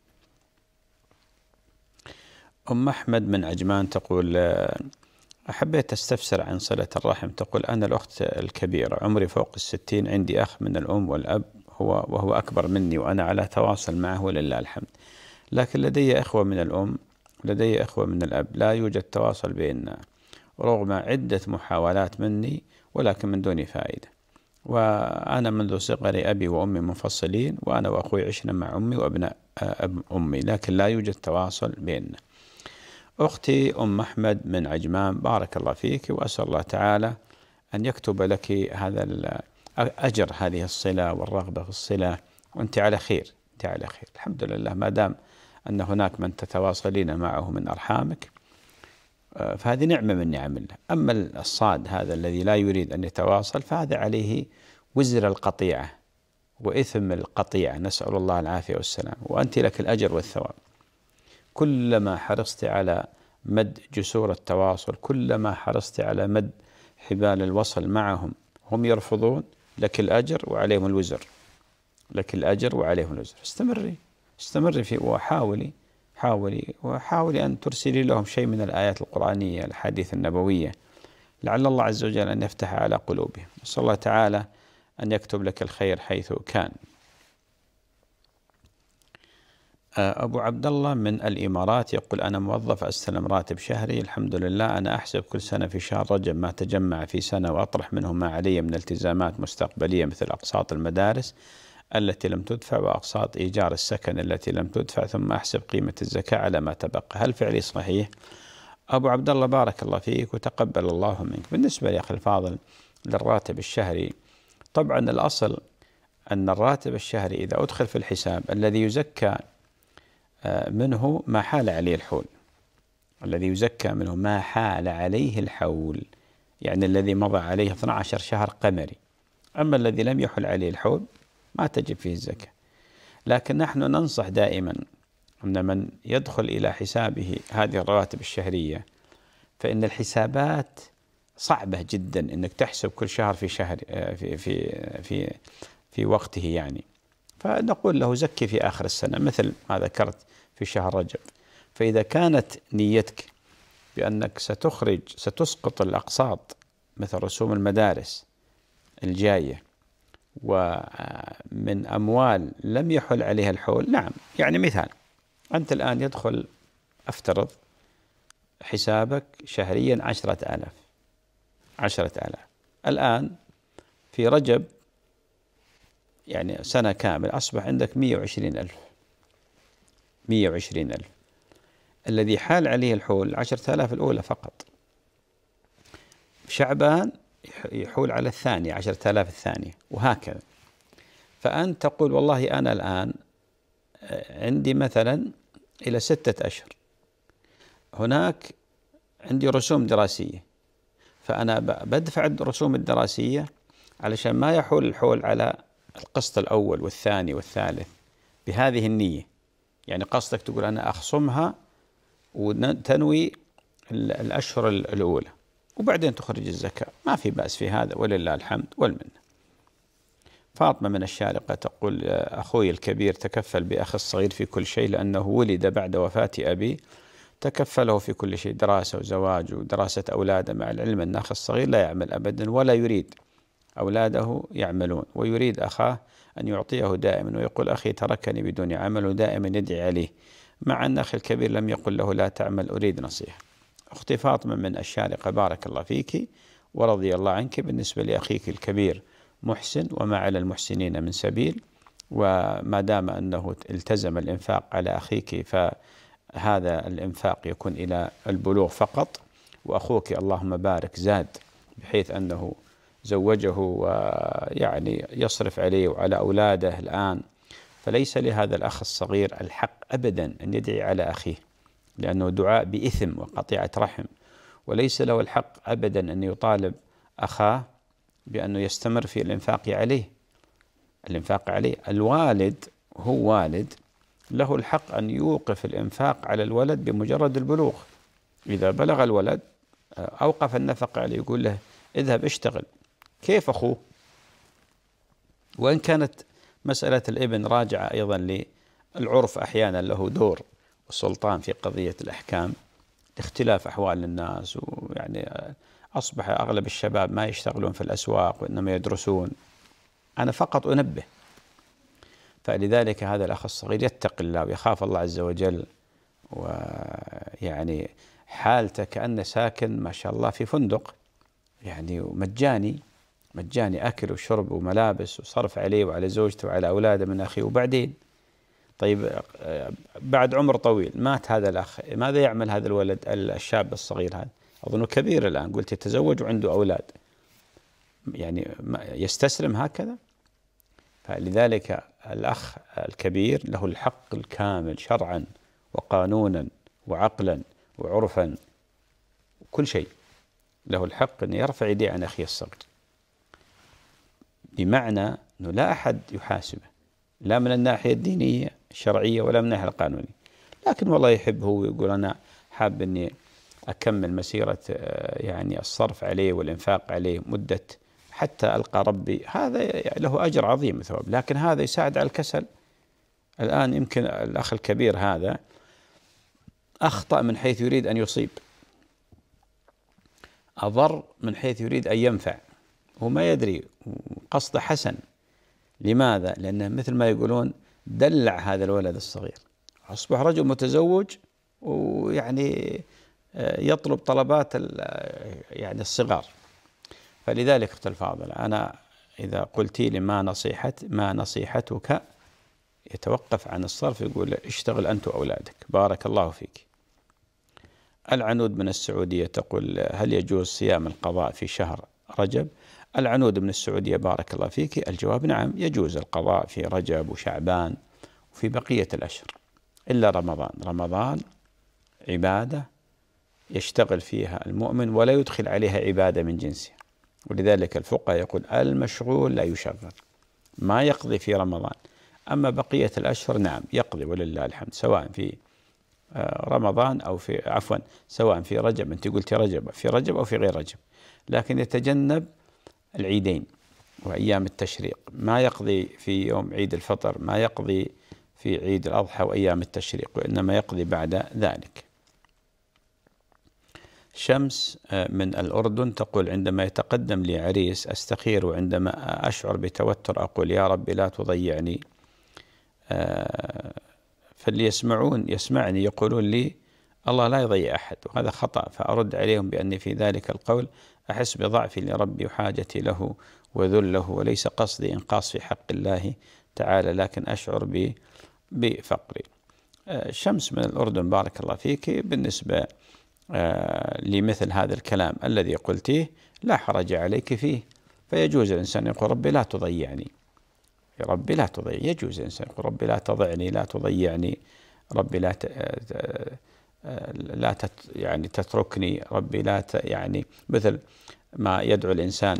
أم أحمد من عجمان تقول أحبيت أستفسر عن صلة الرحم. تقول أنا الأخت الكبيرة عمري فوق الستين عندي أخ من الأم والأب هو وهو أكبر مني وأنا على تواصل معه ولله الحمد. لكن لدي إخوة من الأم لدي إخوة من الأب. لا يوجد تواصل بيننا. رغم عدة محاولات مني ولكن من دون فائدة. وأنا منذ صغري أبي وأمي منفصلين وأنا وأخوي عشنا مع أمي وأبناء أب أمي لكن لا يوجد تواصل بيننا. أختي أم أحمد من عجمان بارك الله فيك وأسأل الله تعالى أن يكتب لك هذا أجر هذه الصلة والرغبة في الصلة. وأنت على خير أنت على خير. الحمد لله ما دام أن هناك من تتواصلين معه من أرحامك فهذه نعمة من نعم الله. أما الصاد هذا الذي لا يريد أن يتواصل فهذا عليه وزر القطيعة وإثم القطيعة. نسأل الله العافية والسلام. وأنت لك الأجر والثواب. كلما حرصت على مد جسور التواصل كلما حرصت على مد حبال الوصل معهم هم يرفضون لك الأجر وعليهم الوزر. لك الأجر وعليهم الوزر. استمري. استمري في وحاولي حاولي وحاولي أن ترسلي لهم شيء من الآيات القرآنية الحديث النبوية لعل الله عز وجل أن يفتح على قلوبهم. نسأل الله تعالى أن يكتب لك الخير حيث كان. آه، أبو عبد الله من الإمارات يقول أنا موظف أستلم راتب شهري الحمد لله أنا أحسب كل سنة في شهر رجب ما تجمع في سنة وأطرح منه ما علي من التزامات مستقبلية مثل أقساط المدارس. التي لم تدفع وأقساط إيجار السكن التي لم تدفع ثم أحسب قيمة الزكاة على ما تبقى. هل فعلي صحيح؟ أبو عبد الله بارك الله فيك وتقبل الله منك. بالنسبة لي أخي الفاضل للراتب الشهري طبعا الأصل أن الراتب الشهري إذا أدخل في الحساب الذي يزكى آه، منه ما حال عليه الحول. الذي يزكى منه ما حال عليه الحول يعني الذي مضى عليه 12 شهر قمري. أما الذي لم يحل عليه الحول ما تجب فيه الزكاة. لكن نحن ننصح دائما أن من يدخل إلى حسابه هذه الرواتب الشهرية فإن الحسابات صعبة جدا أنك تحسب كل شهر في شهر آه، في في في في وقته يعني. فنقول له زكي في آخر السنة مثل ما ذكرت في شهر رجب. فإذا كانت نيتك بأنك ستخرج ستسقط الأقساط مثل رسوم المدارس الجاية ومن أموال لم يحل عليها الحول. نعم يعني مثال أنت الآن يدخل أفترض حسابك شهريا عشرة آلاف عشرة آلاف. الآن في رجب يعني سنة كامل أصبح عندك مية وعشرين ألف مية وعشرين ألف. الذي حال عليه الحول عشرة آلاف الأولى فقط. شعبان يحول على الثانية عشرة آلاف الثانية وهكذا. فأنت تقول والله أنا الآن آه، عندي مثلا إلى ستة أشهر. هناك عندي رسوم دراسية. فأنا بدفع الرسوم الدراسية علشان ما يحول الحول على القسط الأول والثاني والثالث بهذه النية. يعني قصدك تقول أنا أخصمها وتنوي الأشهر الأولى. وبعدين تخرج الزكاة. ما في بأس في هذا ولله الحمد والمنة. فاطمة من الشارقة تقول أخوي الكبير تكفل بأخ الصغير في كل شيء لأنه ولد بعد وفاة أبي. تكفله في كل شيء دراسة وزواج ودراسة أولاده مع العلم أن أخ الصغير لا يعمل أبدا ولا يريد. أولاده يعملون ويريد أخاه أن يعطيه دائما ويقول أخي تركني بدون عمل ودائما يدعي عليه. مع أن أخي الكبير لم يقل له لا تعمل أريد نصيحة. أختي فاطمة من الشارقة بارك الله فيك ورضي الله عنك بالنسبة لأخيك الكبير محسن وما على المحسنين من سبيل. وما دام أنه التزم الإنفاق على أخيك فهذا الإنفاق يكون إلى البلوغ فقط. وأخوك اللهم بارك زاد بحيث أنه زوجه ويعني يصرف عليه وعلى أولاده الآن. فليس لهذا الأخ الصغير الحق أبدا أن يدعي على أخيه. لأنه دعاء بإثم وقطيعة رحم. وليس له الحق أبدا أن يطالب أخاه بأنه يستمر في الإنفاق عليه. الإنفاق عليه. الوالد هو والد له الحق أن يوقف الإنفاق على الولد بمجرد البلوغ. إذا بلغ الولد أوقف النفقة عليه يقول له اذهب اشتغل. كيف أخوه؟ وإن كانت مسألة الإبن راجعة أيضا للعرف أحيانا له دور. والسلطان في قضية الأحكام لاختلاف أحوال الناس ويعني أصبح أغلب الشباب ما يشتغلون في الأسواق وإنما يدرسون. أنا فقط أنبه. فلذلك هذا الأخ الصغير يتقي الله ويخاف الله عز وجل ويعني حالته كأنه ساكن ما شاء الله في فندق يعني مجاني مجاني أكل وشرب وملابس وصرف عليه وعلى زوجته وعلى أولاده من أخيه. وبعدين طيب بعد عمر طويل مات هذا الأخ ماذا يعمل هذا الولد الشاب الصغير هذا؟ أظنه كبير الآن. قلت يتزوج وعنده أولاد. يعني يستسلم هكذا؟ فلذلك الأخ الكبير له الحق الكامل شرعا وقانونا وعقلا وعرفا كل شيء. له الحق أن يرفع يديه عن أخيه الصغير. بمعنى أنه لا أحد يحاسبه لا من الناحية الدينية الشرعية ولا من الناحية القانونية لكن والله يحب هو يقول أنا حاب أني أكمل مسيرة آه، يعني الصرف عليه والإنفاق عليه مدة حتى ألقى ربي. هذا له أجر عظيم ثواب. لكن هذا يساعد على الكسل. الآن يمكن الأخ الكبير هذا أخطأ من حيث يريد أن يصيب. أضر من حيث يريد أن ينفع. هو ما يدري. قصده حسن. لماذا؟ لأنه مثل ما يقولون دلع هذا الولد الصغير. أصبح رجل متزوج ويعني آه، يطلب طلبات يعني الصغار. فلذلك اخت الفاضلة أنا إذا قلت لي ما نصيحة ما نصيحتك يتوقف عن الصرف يقول اشتغل أنت وأولادك. بارك الله فيك. العنود من السعودية تقول هل يجوز صيام القضاء في شهر رجب؟ العنود من السعودية بارك الله فيك. الجواب نعم يجوز القضاء في رجب وشعبان وفي بقية الأشهر إلا رمضان. رمضان عبادة يشتغل فيها المؤمن ولا يدخل عليها عبادة من جنسها ولذلك الفقهاء يقول المشغول لا يشغل ما يقضي في رمضان. أما بقية الأشهر نعم يقضي ولله الحمد سواء في آه، رمضان أو في عفوا سواء في رجب أنت قلت رجب في رجب أو في غير رجب. لكن يتجنب العيدين وأيام التشريق. ما يقضي في يوم عيد الفطر ما يقضي في عيد الأضحى وأيام التشريق وإنما يقضي بعد ذلك. شمس آه، من الأردن تقول عندما يتقدم لي عريس أستخير وعندما أشعر بتوتر أقول يا ربي لا تضيعني. آه، فاللي يسمعون يسمعني يقولون لي الله لا يضيع أحد وهذا خطأ فأرد عليهم بأني في ذلك القول أحس بضعفي لربي وحاجتي له وذله وليس قصدي إنقاص في حق الله تعالى لكن أشعر بفقري. آه، شمس من الأردن بارك الله فيك. بالنسبة آه، لمثل هذا الكلام الذي قلتيه لا حرج عليك فيه. فيجوز الإنسان يقول ربي لا تضيعني. ربي لا تضيع. يجوز الإنسان يقول ربي لا تضعني لا تضيعني. ربي لا ت... لا تت يعني تتركني ربي لا ت... يعني مثل ما يدعو الإنسان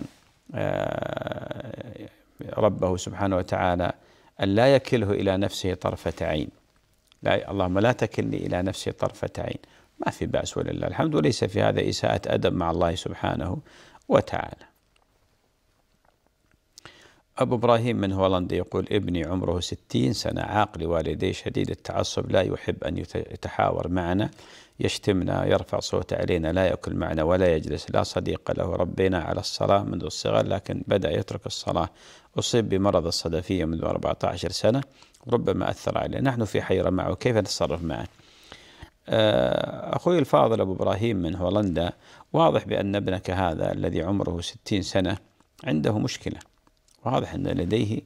آه، ربه سبحانه وتعالى أن لا يكله إلى نفسه طرفة عين. لا اللهم لا تكلني إلى نفسي طرفة عين. ما في بأس ولله الحمد وليس في هذا إساءة أدب مع الله سبحانه وتعالى. أبو إبراهيم من هولندا يقول ابني عمره ستين سنة عاقل والديه شديد التعصب لا يحب أن يتحاور معنا يشتمنا يرفع صوته علينا لا يأكل معنا ولا يجلس لا صديق له ربينا على الصلاة منذ الصغر لكن بدأ يترك الصلاة. أصيب بمرض الصدفية منذ 14 سنة ربما أثر عليه. نحن في حيرة معه كيف نتصرف معه؟ آه، أخوي الفاضل أبو إبراهيم من هولندا واضح بأن ابنك هذا الذي عمره ستين سنة عنده مشكلة. واضح أن لديه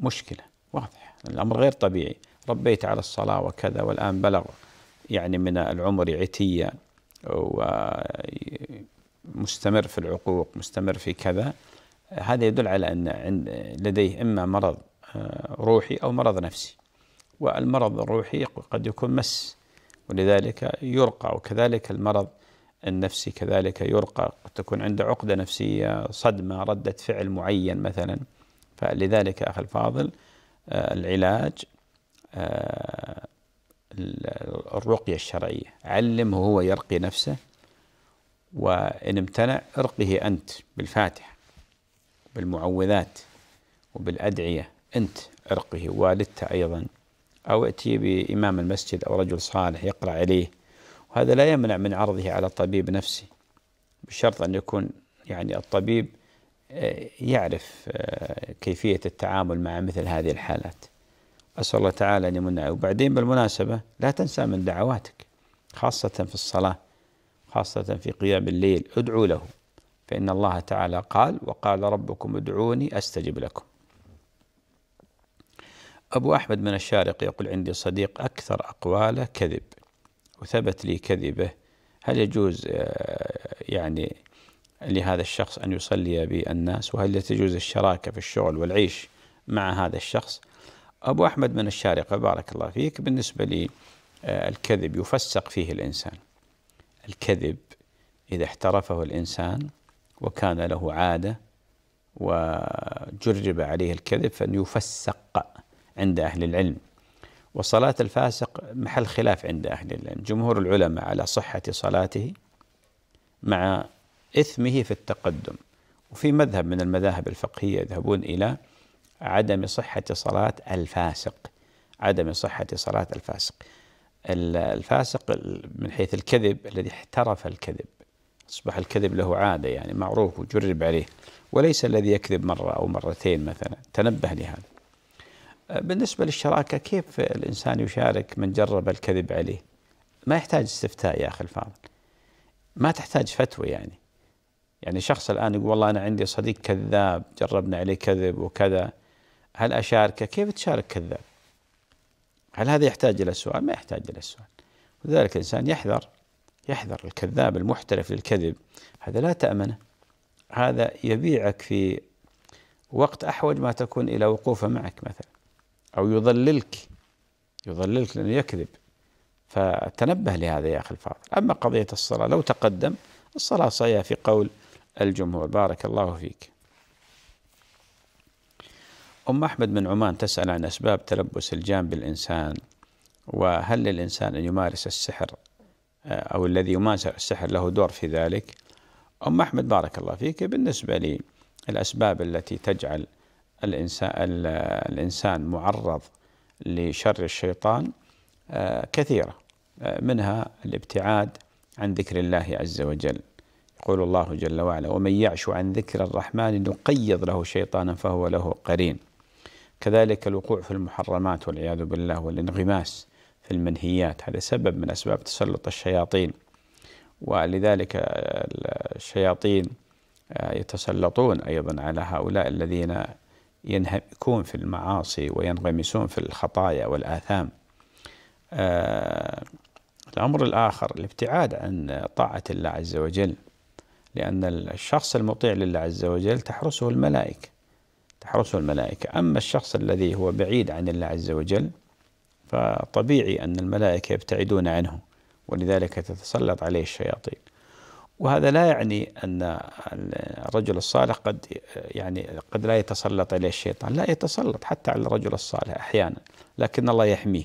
مشكلة واضح. الأمر غير طبيعي. ربيت على الصلاة وكذا والآن بلغ يعني من العمر عتية ومستمر في العقوق مستمر في كذا. هذا يدل على أن لديه إما مرض آه، روحي أو مرض نفسي. والمرض الروحي قد يكون مس ولذلك يرقى. وكذلك المرض النفسي كذلك يرقى. قد تكون عنده عقدة نفسية صدمة ردة فعل معين مثلا. فلذلك أخي الفاضل آه، العلاج آه، الرقية الشرعية. علمه هو يرقي نفسه وإن امتنع ارقه أنت بالفاتحة بالمعوذات وبالأدعية أنت ارقه والدته أيضا. أو ائتي بإمام المسجد أو رجل صالح يقرأ عليه. وهذا لا يمنع من عرضه على الطبيب نفسه بشرط أن يكون يعني الطبيب يعرف آه، كيفية التعامل مع مثل هذه الحالات. أسأل الله تعالى أن يمن وبعدين بالمناسبة لا تنسى من دعواتك خاصة في الصلاة خاصة في قيام الليل ادعوا له. فإن الله تعالى قال وقال ربكم ادعوني أستجب لكم. أبو أحمد من الشارق يقول عندي صديق أكثر أقواله كذب وثبت لي كذبه. هل يجوز آه، يعني لهذا الشخص أن يصلي بالناس وهل تجوز الشراكة في الشغل والعيش مع هذا الشخص؟ أبو أحمد من الشارقة بارك الله فيك بالنسبة لي آه، الكذب يفسق فيه الإنسان. الكذب إذا احترفه الإنسان وكان له عادة وجرب عليه الكذب فإن يفسق عند أهل العلم. وصلاة الفاسق محل خلاف عند أهل العلم. جمهور العلماء على صحة صلاته مع إثمه في التقدم. وفي مذهب من المذاهب الفقهية يذهبون إلى عدم صحة صلاة الفاسق. عدم صحة صلاة الفاسق. الفاسق من حيث الكذب الذي احترف الكذب. أصبح الكذب له عادة يعني معروف وجرب عليه. وليس الذي يكذب مرة أو مرتين مثلا. تنبه لهذا. بالنسبة للشراكة كيف الإنسان يشارك من جرب الكذب عليه؟ ما يحتاج استفتاء يا أخي الفاضل. ما تحتاج فتوى يعني. يعني شخص الآن يقول والله أنا عندي صديق كذاب جربنا عليه كذب وكذا. هل أشاركه؟ كيف تشارك كذاب؟ هل هذا يحتاج إلى السؤال ما يحتاج إلى السؤال ولذلك الإنسان يحذر يحذر الكذاب المحترف للكذب. هذا لا تأمنه. هذا يبيعك في وقت أحوج ما تكون إلى وقوفه معك مثلا. أو يضللك يضللك لأنه يكذب. فتنبه لهذا يا أخي الفاضل. أما قضية الصلاة لو تقدم الصلاة صحيحة في قول الجمهور. بارك الله فيك. أم أحمد من عمان تسأل عن أسباب تلبس الجان بالإنسان وهل للإنسان أن يمارس السحر آه، أو الذي يمارس السحر له دور في ذلك؟ أم أحمد بارك الله فيك. بالنسبة لي الأسباب التي تجعل الإنسان, الإنسان معرض لشر الشيطان آه، كثيرة آه، منها الابتعاد عن ذكر الله عز وجل. يقول الله جل وعلا ومن يعش عن ذكر الرحمن نقيض له شيطانا فهو له قرين. كذلك الوقوع في المحرمات والعياذ بالله والانغماس في المنهيات هذا سبب من أسباب تسلط الشياطين. ولذلك الشياطين يتسلطون أيضا على هؤلاء الذين ينهمكون في المعاصي وينغمسون في الخطايا والآثام. آه، الأمر الآخر الابتعاد عن طاعة الله عز وجل. لأن الشخص المطيع لله عز وجل تحرسه الملائكة تحرسه الملائكة. أما الشخص الذي هو بعيد عن الله عز وجل فطبيعي أن الملائكة يبتعدون عنه ولذلك تتسلط عليه الشياطين. وهذا لا يعني أن الرجل الصالح قد يعني قد لا يتسلط عليه الشيطان لا يتسلط حتى على الرجل الصالح أحيانا لكن الله يحميه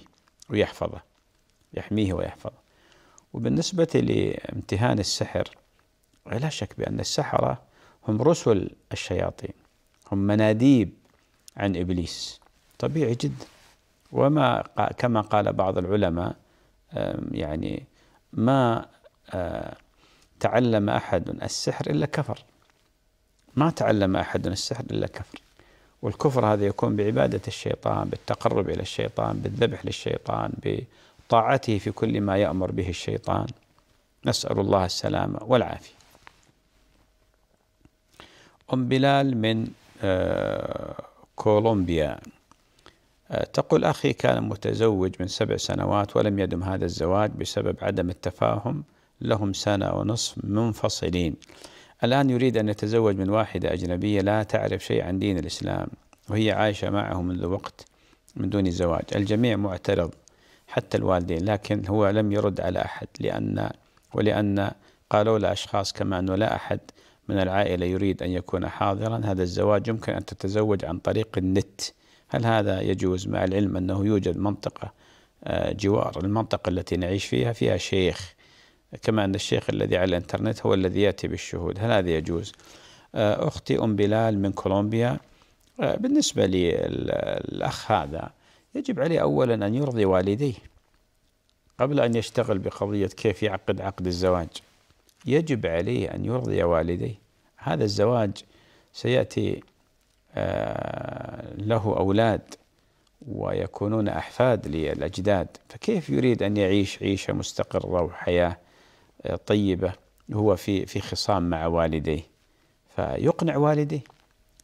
ويحفظه يحميه ويحفظه. وبالنسبة لامتهان السحر لا شك بأن السحرة هم رسل الشياطين هم مناديب عن إبليس. طبيعي جدا. وما كما قال بعض العلماء يعني ما تعلم أحد السحر إلا كفر. ما تعلم أحد السحر إلا كفر. والكفر هذا يكون بعبادة الشيطان بالتقرب إلى الشيطان بالذبح للشيطان بطاعته في كل ما يأمر به الشيطان. نسأل الله السلامة والعافية. أم بلال من آه، كولومبيا. آه، تقول أخي كان متزوج من سبع سنوات ولم يدم هذا الزواج بسبب عدم التفاهم. لهم سنة ونصف منفصلين. الآن يريد أن يتزوج من واحدة أجنبية لا تعرف شيء عن دين الإسلام وهي عايشة معه منذ وقت من دون زواج الجميع معترض حتى الوالدين لكن هو لم يرد على أحد لأن ولأن قالوا لأشخاص كما أنه لا أحد من العائلة يريد أن يكون حاضرا هذا الزواج يمكن أن تتزوج عن طريق النت. هل هذا يجوز مع العلم أنه يوجد منطقة آه، جوار؟ المنطقة التي نعيش فيها فيها شيخ. كما أن الشيخ الذي على الإنترنت هو الذي يأتي بالشهود. هل هذا يجوز؟ آه، أختي أم بلال من كولومبيا. آه، بالنسبة للأخ هذا يجب عليه أولا أن يرضي والديه قبل أن يشتغل بقضية كيف يعقد عقد الزواج. يجب عليه أن يرضي والديه. هذا الزواج سيأتي آه، له أولاد ويكونون أحفاد للأجداد. فكيف يريد أن يعيش عيشة مستقرة وحياة طيبة هو في في خصام مع والديه؟ فيقنع والديه.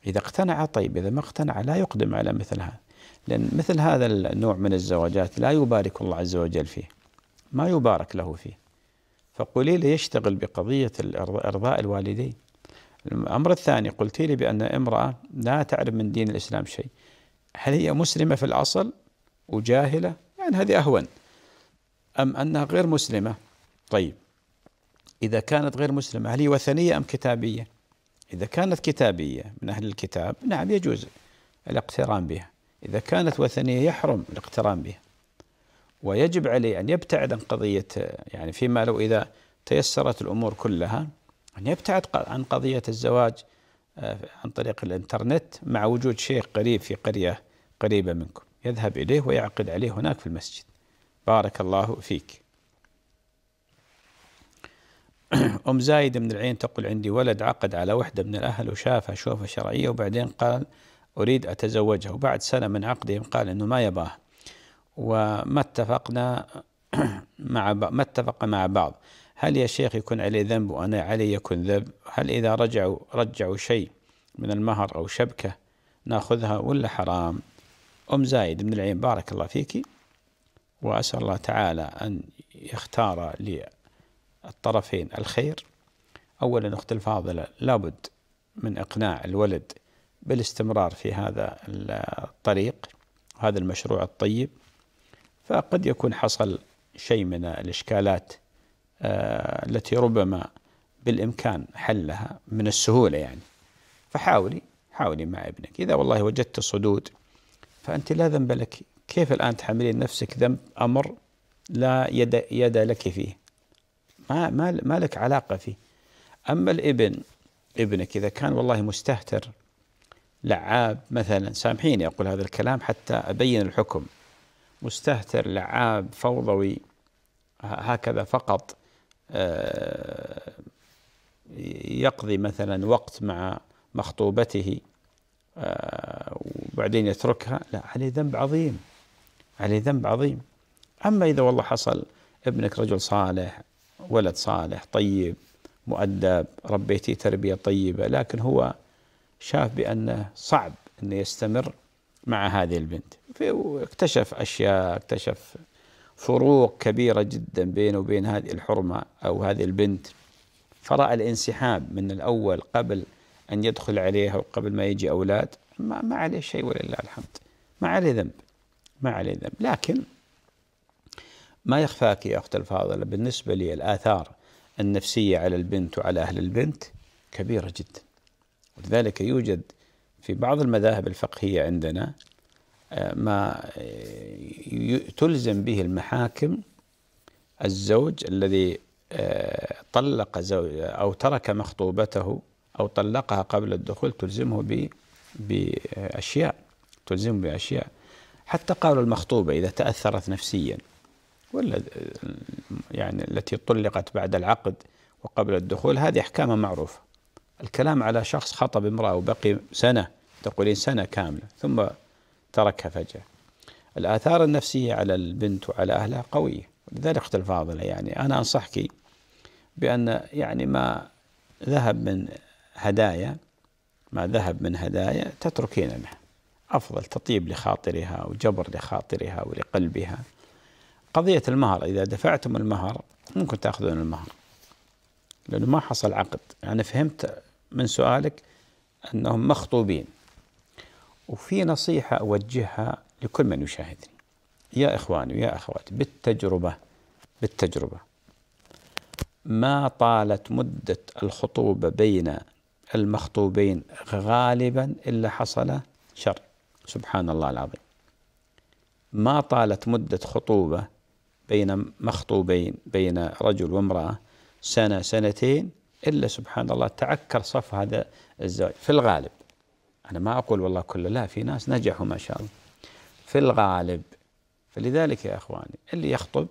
إذا اقتنع طيب إذا ما اقتنع لا يقدم على مثل هذا. لأن مثل هذا النوع من الزواجات لا يبارك الله عز وجل فيه ما يبارك له فيه. فقولي لي يشتغل بقضية إرضاء الوالدين. الأمر الثاني قلت لي بأن امرأة لا تعرف من دين الإسلام شيء. هل هي مسلمة في الأصل وجاهلة؟ يعني هذه أهون. أم أنها غير مسلمة؟ طيب. إذا كانت غير مسلمة هل هي وثنية أم كتابية؟ إذا كانت كتابية من أهل الكتاب نعم يجوز الاقتران بها. إذا كانت وثنية يحرم الاقتران بها. ويجب عليه أن يبتعد عن قضية يعني فيما لو إذا تيسرت الأمور كلها أن يبتعد عن قضية الزواج آه، عن طريق الإنترنت مع وجود شيخ قريب في قرية قريبة منكم. يذهب إليه ويعقد عليه هناك في المسجد. بارك الله فيك. أم زايد من العين تقول عندي ولد عقد على وحدة من الأهل وشافها شوفة شرعية وبعدين قال أريد أتزوجها وبعد سنة من عقدهم قال إنه ما يباها وما اتفقنا مع ما اتفق مع بعض. هل يا شيخ يكون عليه ذنب وأنا علي يكون ذنب؟ هل إذا رجعوا رجعوا شيء من المهر أو شبكة نأخذها ولا حرام؟ أم زايد من العين بارك الله فيك. وأسأل الله تعالى أن يختار لي الطرفين الخير. أولا أخت الفاضلة لابد من إقناع الولد بالاستمرار في هذا الطريق هذا المشروع الطيب. فقد يكون حصل شيء من الإشكالات آه، التي ربما بالإمكان حلها من السهولة يعني. فحاولي حاولي مع ابنك. إذا والله وجدت صدود فأنت لا ذنب لك. كيف الآن تحملين نفسك ذنب أمر لا يد, يد لك فيه؟ ما, ما, ما لك علاقة فيه. أما الإبن ابنك إذا كان والله مستهتر لعاب مثلا سامحيني أقول هذا الكلام حتى أبين الحكم. مستهتر لعاب فوضوي هكذا فقط آه، يقضي مثلا وقت مع مخطوبته آه، وبعدين يتركها. لا عليه ذنب عظيم عليه ذنب عظيم. أما إذا والله حصل ابنك رجل صالح ولد صالح طيب مؤدب ربيتيه تربية طيبة لكن هو شاف بأنه صعب أنه يستمر مع هذه البنت. اكتشف أشياء اكتشف فروق كبيرة جدا بينه وبين هذه الحرمة أو هذه البنت. فرأى الانسحاب من الأول قبل أن يدخل عليها وقبل ما يجي أولاد. ما, ما عليه شيء ولله الحمد. ما عليه ذنب. ما عليه ذنب. لكن ما يخفاك يا أخت الفاضلة بالنسبة لي الآثار النفسية على البنت وعلى أهل البنت كبيرة جدا. ولذلك يوجد في بعض المذاهب الفقهية عندنا ما تلزم به المحاكم الزوج الذي آه، طلق زوج أو ترك مخطوبته أو طلقها قبل الدخول تلزمه بأشياء تلزمه بأشياء. حتى قالوا المخطوبة إذا تأثرت نفسيا ولا يعني التي طلقت بعد العقد وقبل الدخول هذه أحكامها معروفة. الكلام على شخص خطب امرأة وبقي سنة تقولين سنة كاملة ثم تركها فجأة. الآثار النفسية على البنت وعلى أهلها قوية. لذلك أخت الفاضلة يعني أنا أنصحك بأن يعني ما ذهب من هدايا ما ذهب من هدايا تتركين أفضل تطيب لخاطرها وجبر لخاطرها ولقلبها. قضية المهر إذا دفعتم المهر ممكن تأخذون المهر. لأنه ما حصل عقد. أنا يعني فهمت من سؤالك أنهم مخطوبين. وفي نصيحة أوجهها لكل من يشاهدني. يا إخواني ويا أخواتي بالتجربة بالتجربة. ما طالت مدة الخطوبة بين المخطوبين غالبا إلا حصل شر. سبحان الله العظيم. ما طالت مدة خطوبة بين مخطوبين بين رجل وامرأة سنة سنتين إلا سبحان الله تعكر صف هذا الزواج في الغالب أنا ما أقول والله كله لا في ناس نجحوا ما شاء الله. في الغالب فلذلك يا أخواني اللي يخطب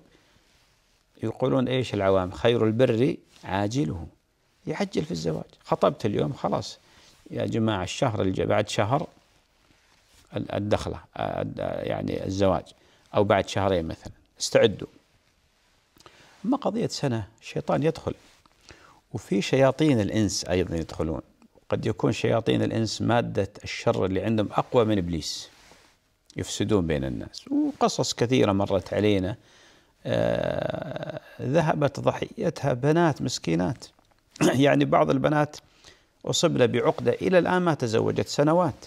يقولون إيش العوام خير البر عاجله. يعجل في الزواج. خطبت اليوم خلاص. يا جماعة الشهر اللي بعد شهر الدخلة يعني الزواج أو بعد شهرين مثلا. استعدوا. أما قضية سنة الشيطان يدخل. وفي شياطين الإنس أيضا يدخلون. قد يكون شياطين الإنس مادة الشر اللي عندهم أقوى من إبليس يفسدون بين الناس. وقصص كثيرة مرت علينا. آه ذهبت ضحيتها بنات مسكينات. يعني بعض البنات أصبن بعقدة إلى الآن ما تزوجت سنوات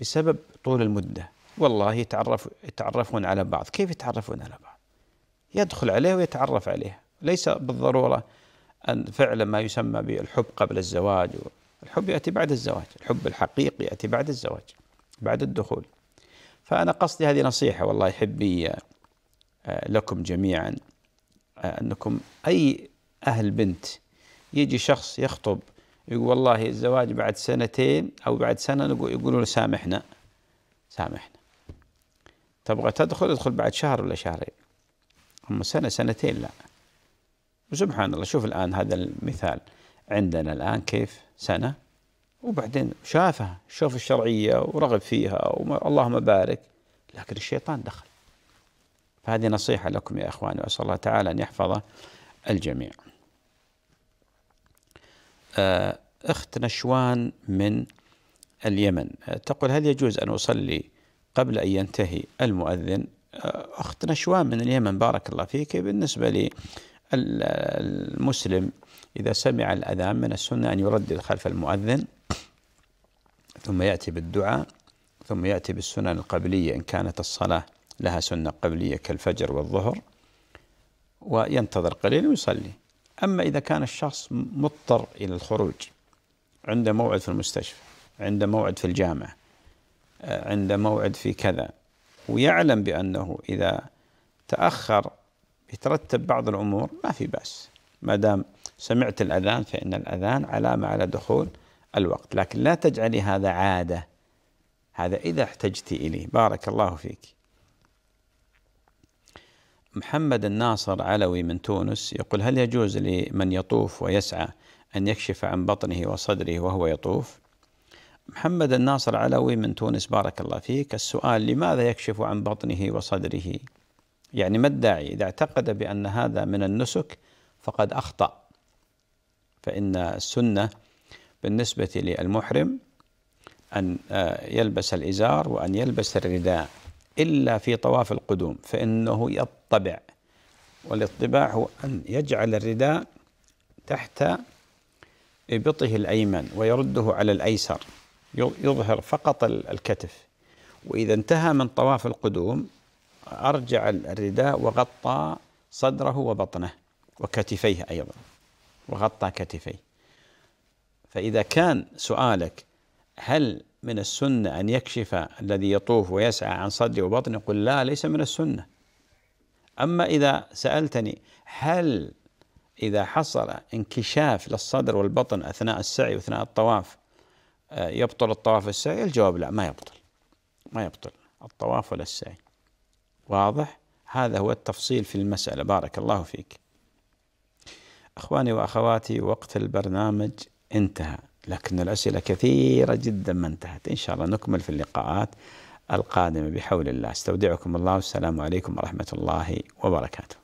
بسبب طول المدة. والله يتعرف يتعرفون على بعض. كيف يتعرفون على بعض؟ يدخل عليه ويتعرف عليه ليس بالضرورة أن فعلا ما يسمى بالحب قبل الزواج. الحب يأتي بعد الزواج. الحب الحقيقي يأتي بعد الزواج بعد الدخول. فأنا قصدي هذه نصيحة والله حبي آه، لكم جميعا آه، أنكم أي أهل بنت يجي شخص يخطب يقول والله الزواج بعد سنتين أو بعد سنة يقولون سامحنا سامحنا. تبغى تدخل ادخل بعد شهر ولا شهرين. أما سنة سنتين لا. وسبحان الله. شوف الآن هذا المثال عندنا الآن كيف سنة؟ وبعدين شافها شوف الشرعية ورغب فيها اللهم بارك. لكن الشيطان دخل. فهذه نصيحة لكم يا إخواني وأسأل الله تعالى أن يحفظ الجميع. آه، أخت نشوان من اليمن آه، تقول هل يجوز أن أصلي قبل أن ينتهي المؤذن؟ آه، أخت نشوان من اليمن بارك الله فيك. بالنسبة لي المسلم إذا سمع الأذان من السنة أن يردد خلف المؤذن ثم يأتي بالدعاء ثم يأتي بالسنن القبلية إن كانت الصلاة لها سنة قبلية كالفجر والظهر وينتظر قليلا ويصلي. أما إذا كان الشخص مضطر إلى الخروج عنده موعد في المستشفى عنده موعد في الجامعة عنده موعد في كذا ويعلم بأنه إذا تأخر يترتب بعض الأمور ما في بأس. ما دام سمعت الأذان فإن الأذان علامة على دخول الوقت. لكن لا تجعلي هذا عادة. هذا إذا احتجت إليه. بارك الله فيك. محمد الناصر علوي من تونس يقول هل يجوز لمن يطوف ويسعى أن يكشف عن بطنه وصدره وهو يطوف؟ محمد الناصر علوي من تونس بارك الله فيك. السؤال لماذا يكشف عن بطنه وصدره؟ يعني ما الداعي؟ إذا اعتقد بأن هذا من النسك فقد أخطأ. فإن السنة بالنسبة للمحرم أن آه، يلبس الإزار وأن يلبس الرداء إلا في طواف القدوم فإنه يطبع. والاطباع هو أن يجعل الرداء تحت إبطه الأيمن ويرده على الأيسر يظهر فقط الكتف. وإذا انتهى من طواف القدوم أرجع الرداء وغطى صدره وبطنه وكتفيه أيضا. وغطى كتفيه. فإذا كان سؤالك هل من السنة أن يكشف الذي يطوف ويسعى عن صدره وبطنه يقول لا ليس من السنة. أما إذا سألتني هل إذا حصل انكشاف للصدر والبطن أثناء السعي وأثناء الطواف آه، يبطل الطواف السعي الجواب لا ما يبطل. ما يبطل الطواف ولا السعي. واضح؟ هذا هو التفصيل في المسألة. بارك الله فيك. أخواني وأخواتي وقت البرنامج انتهى لكن الأسئلة كثيرة جدا ما انتهت. إن شاء الله نكمل في اللقاءات القادمة بحول الله. استودعكم الله. والسلام عليكم ورحمة الله وبركاته.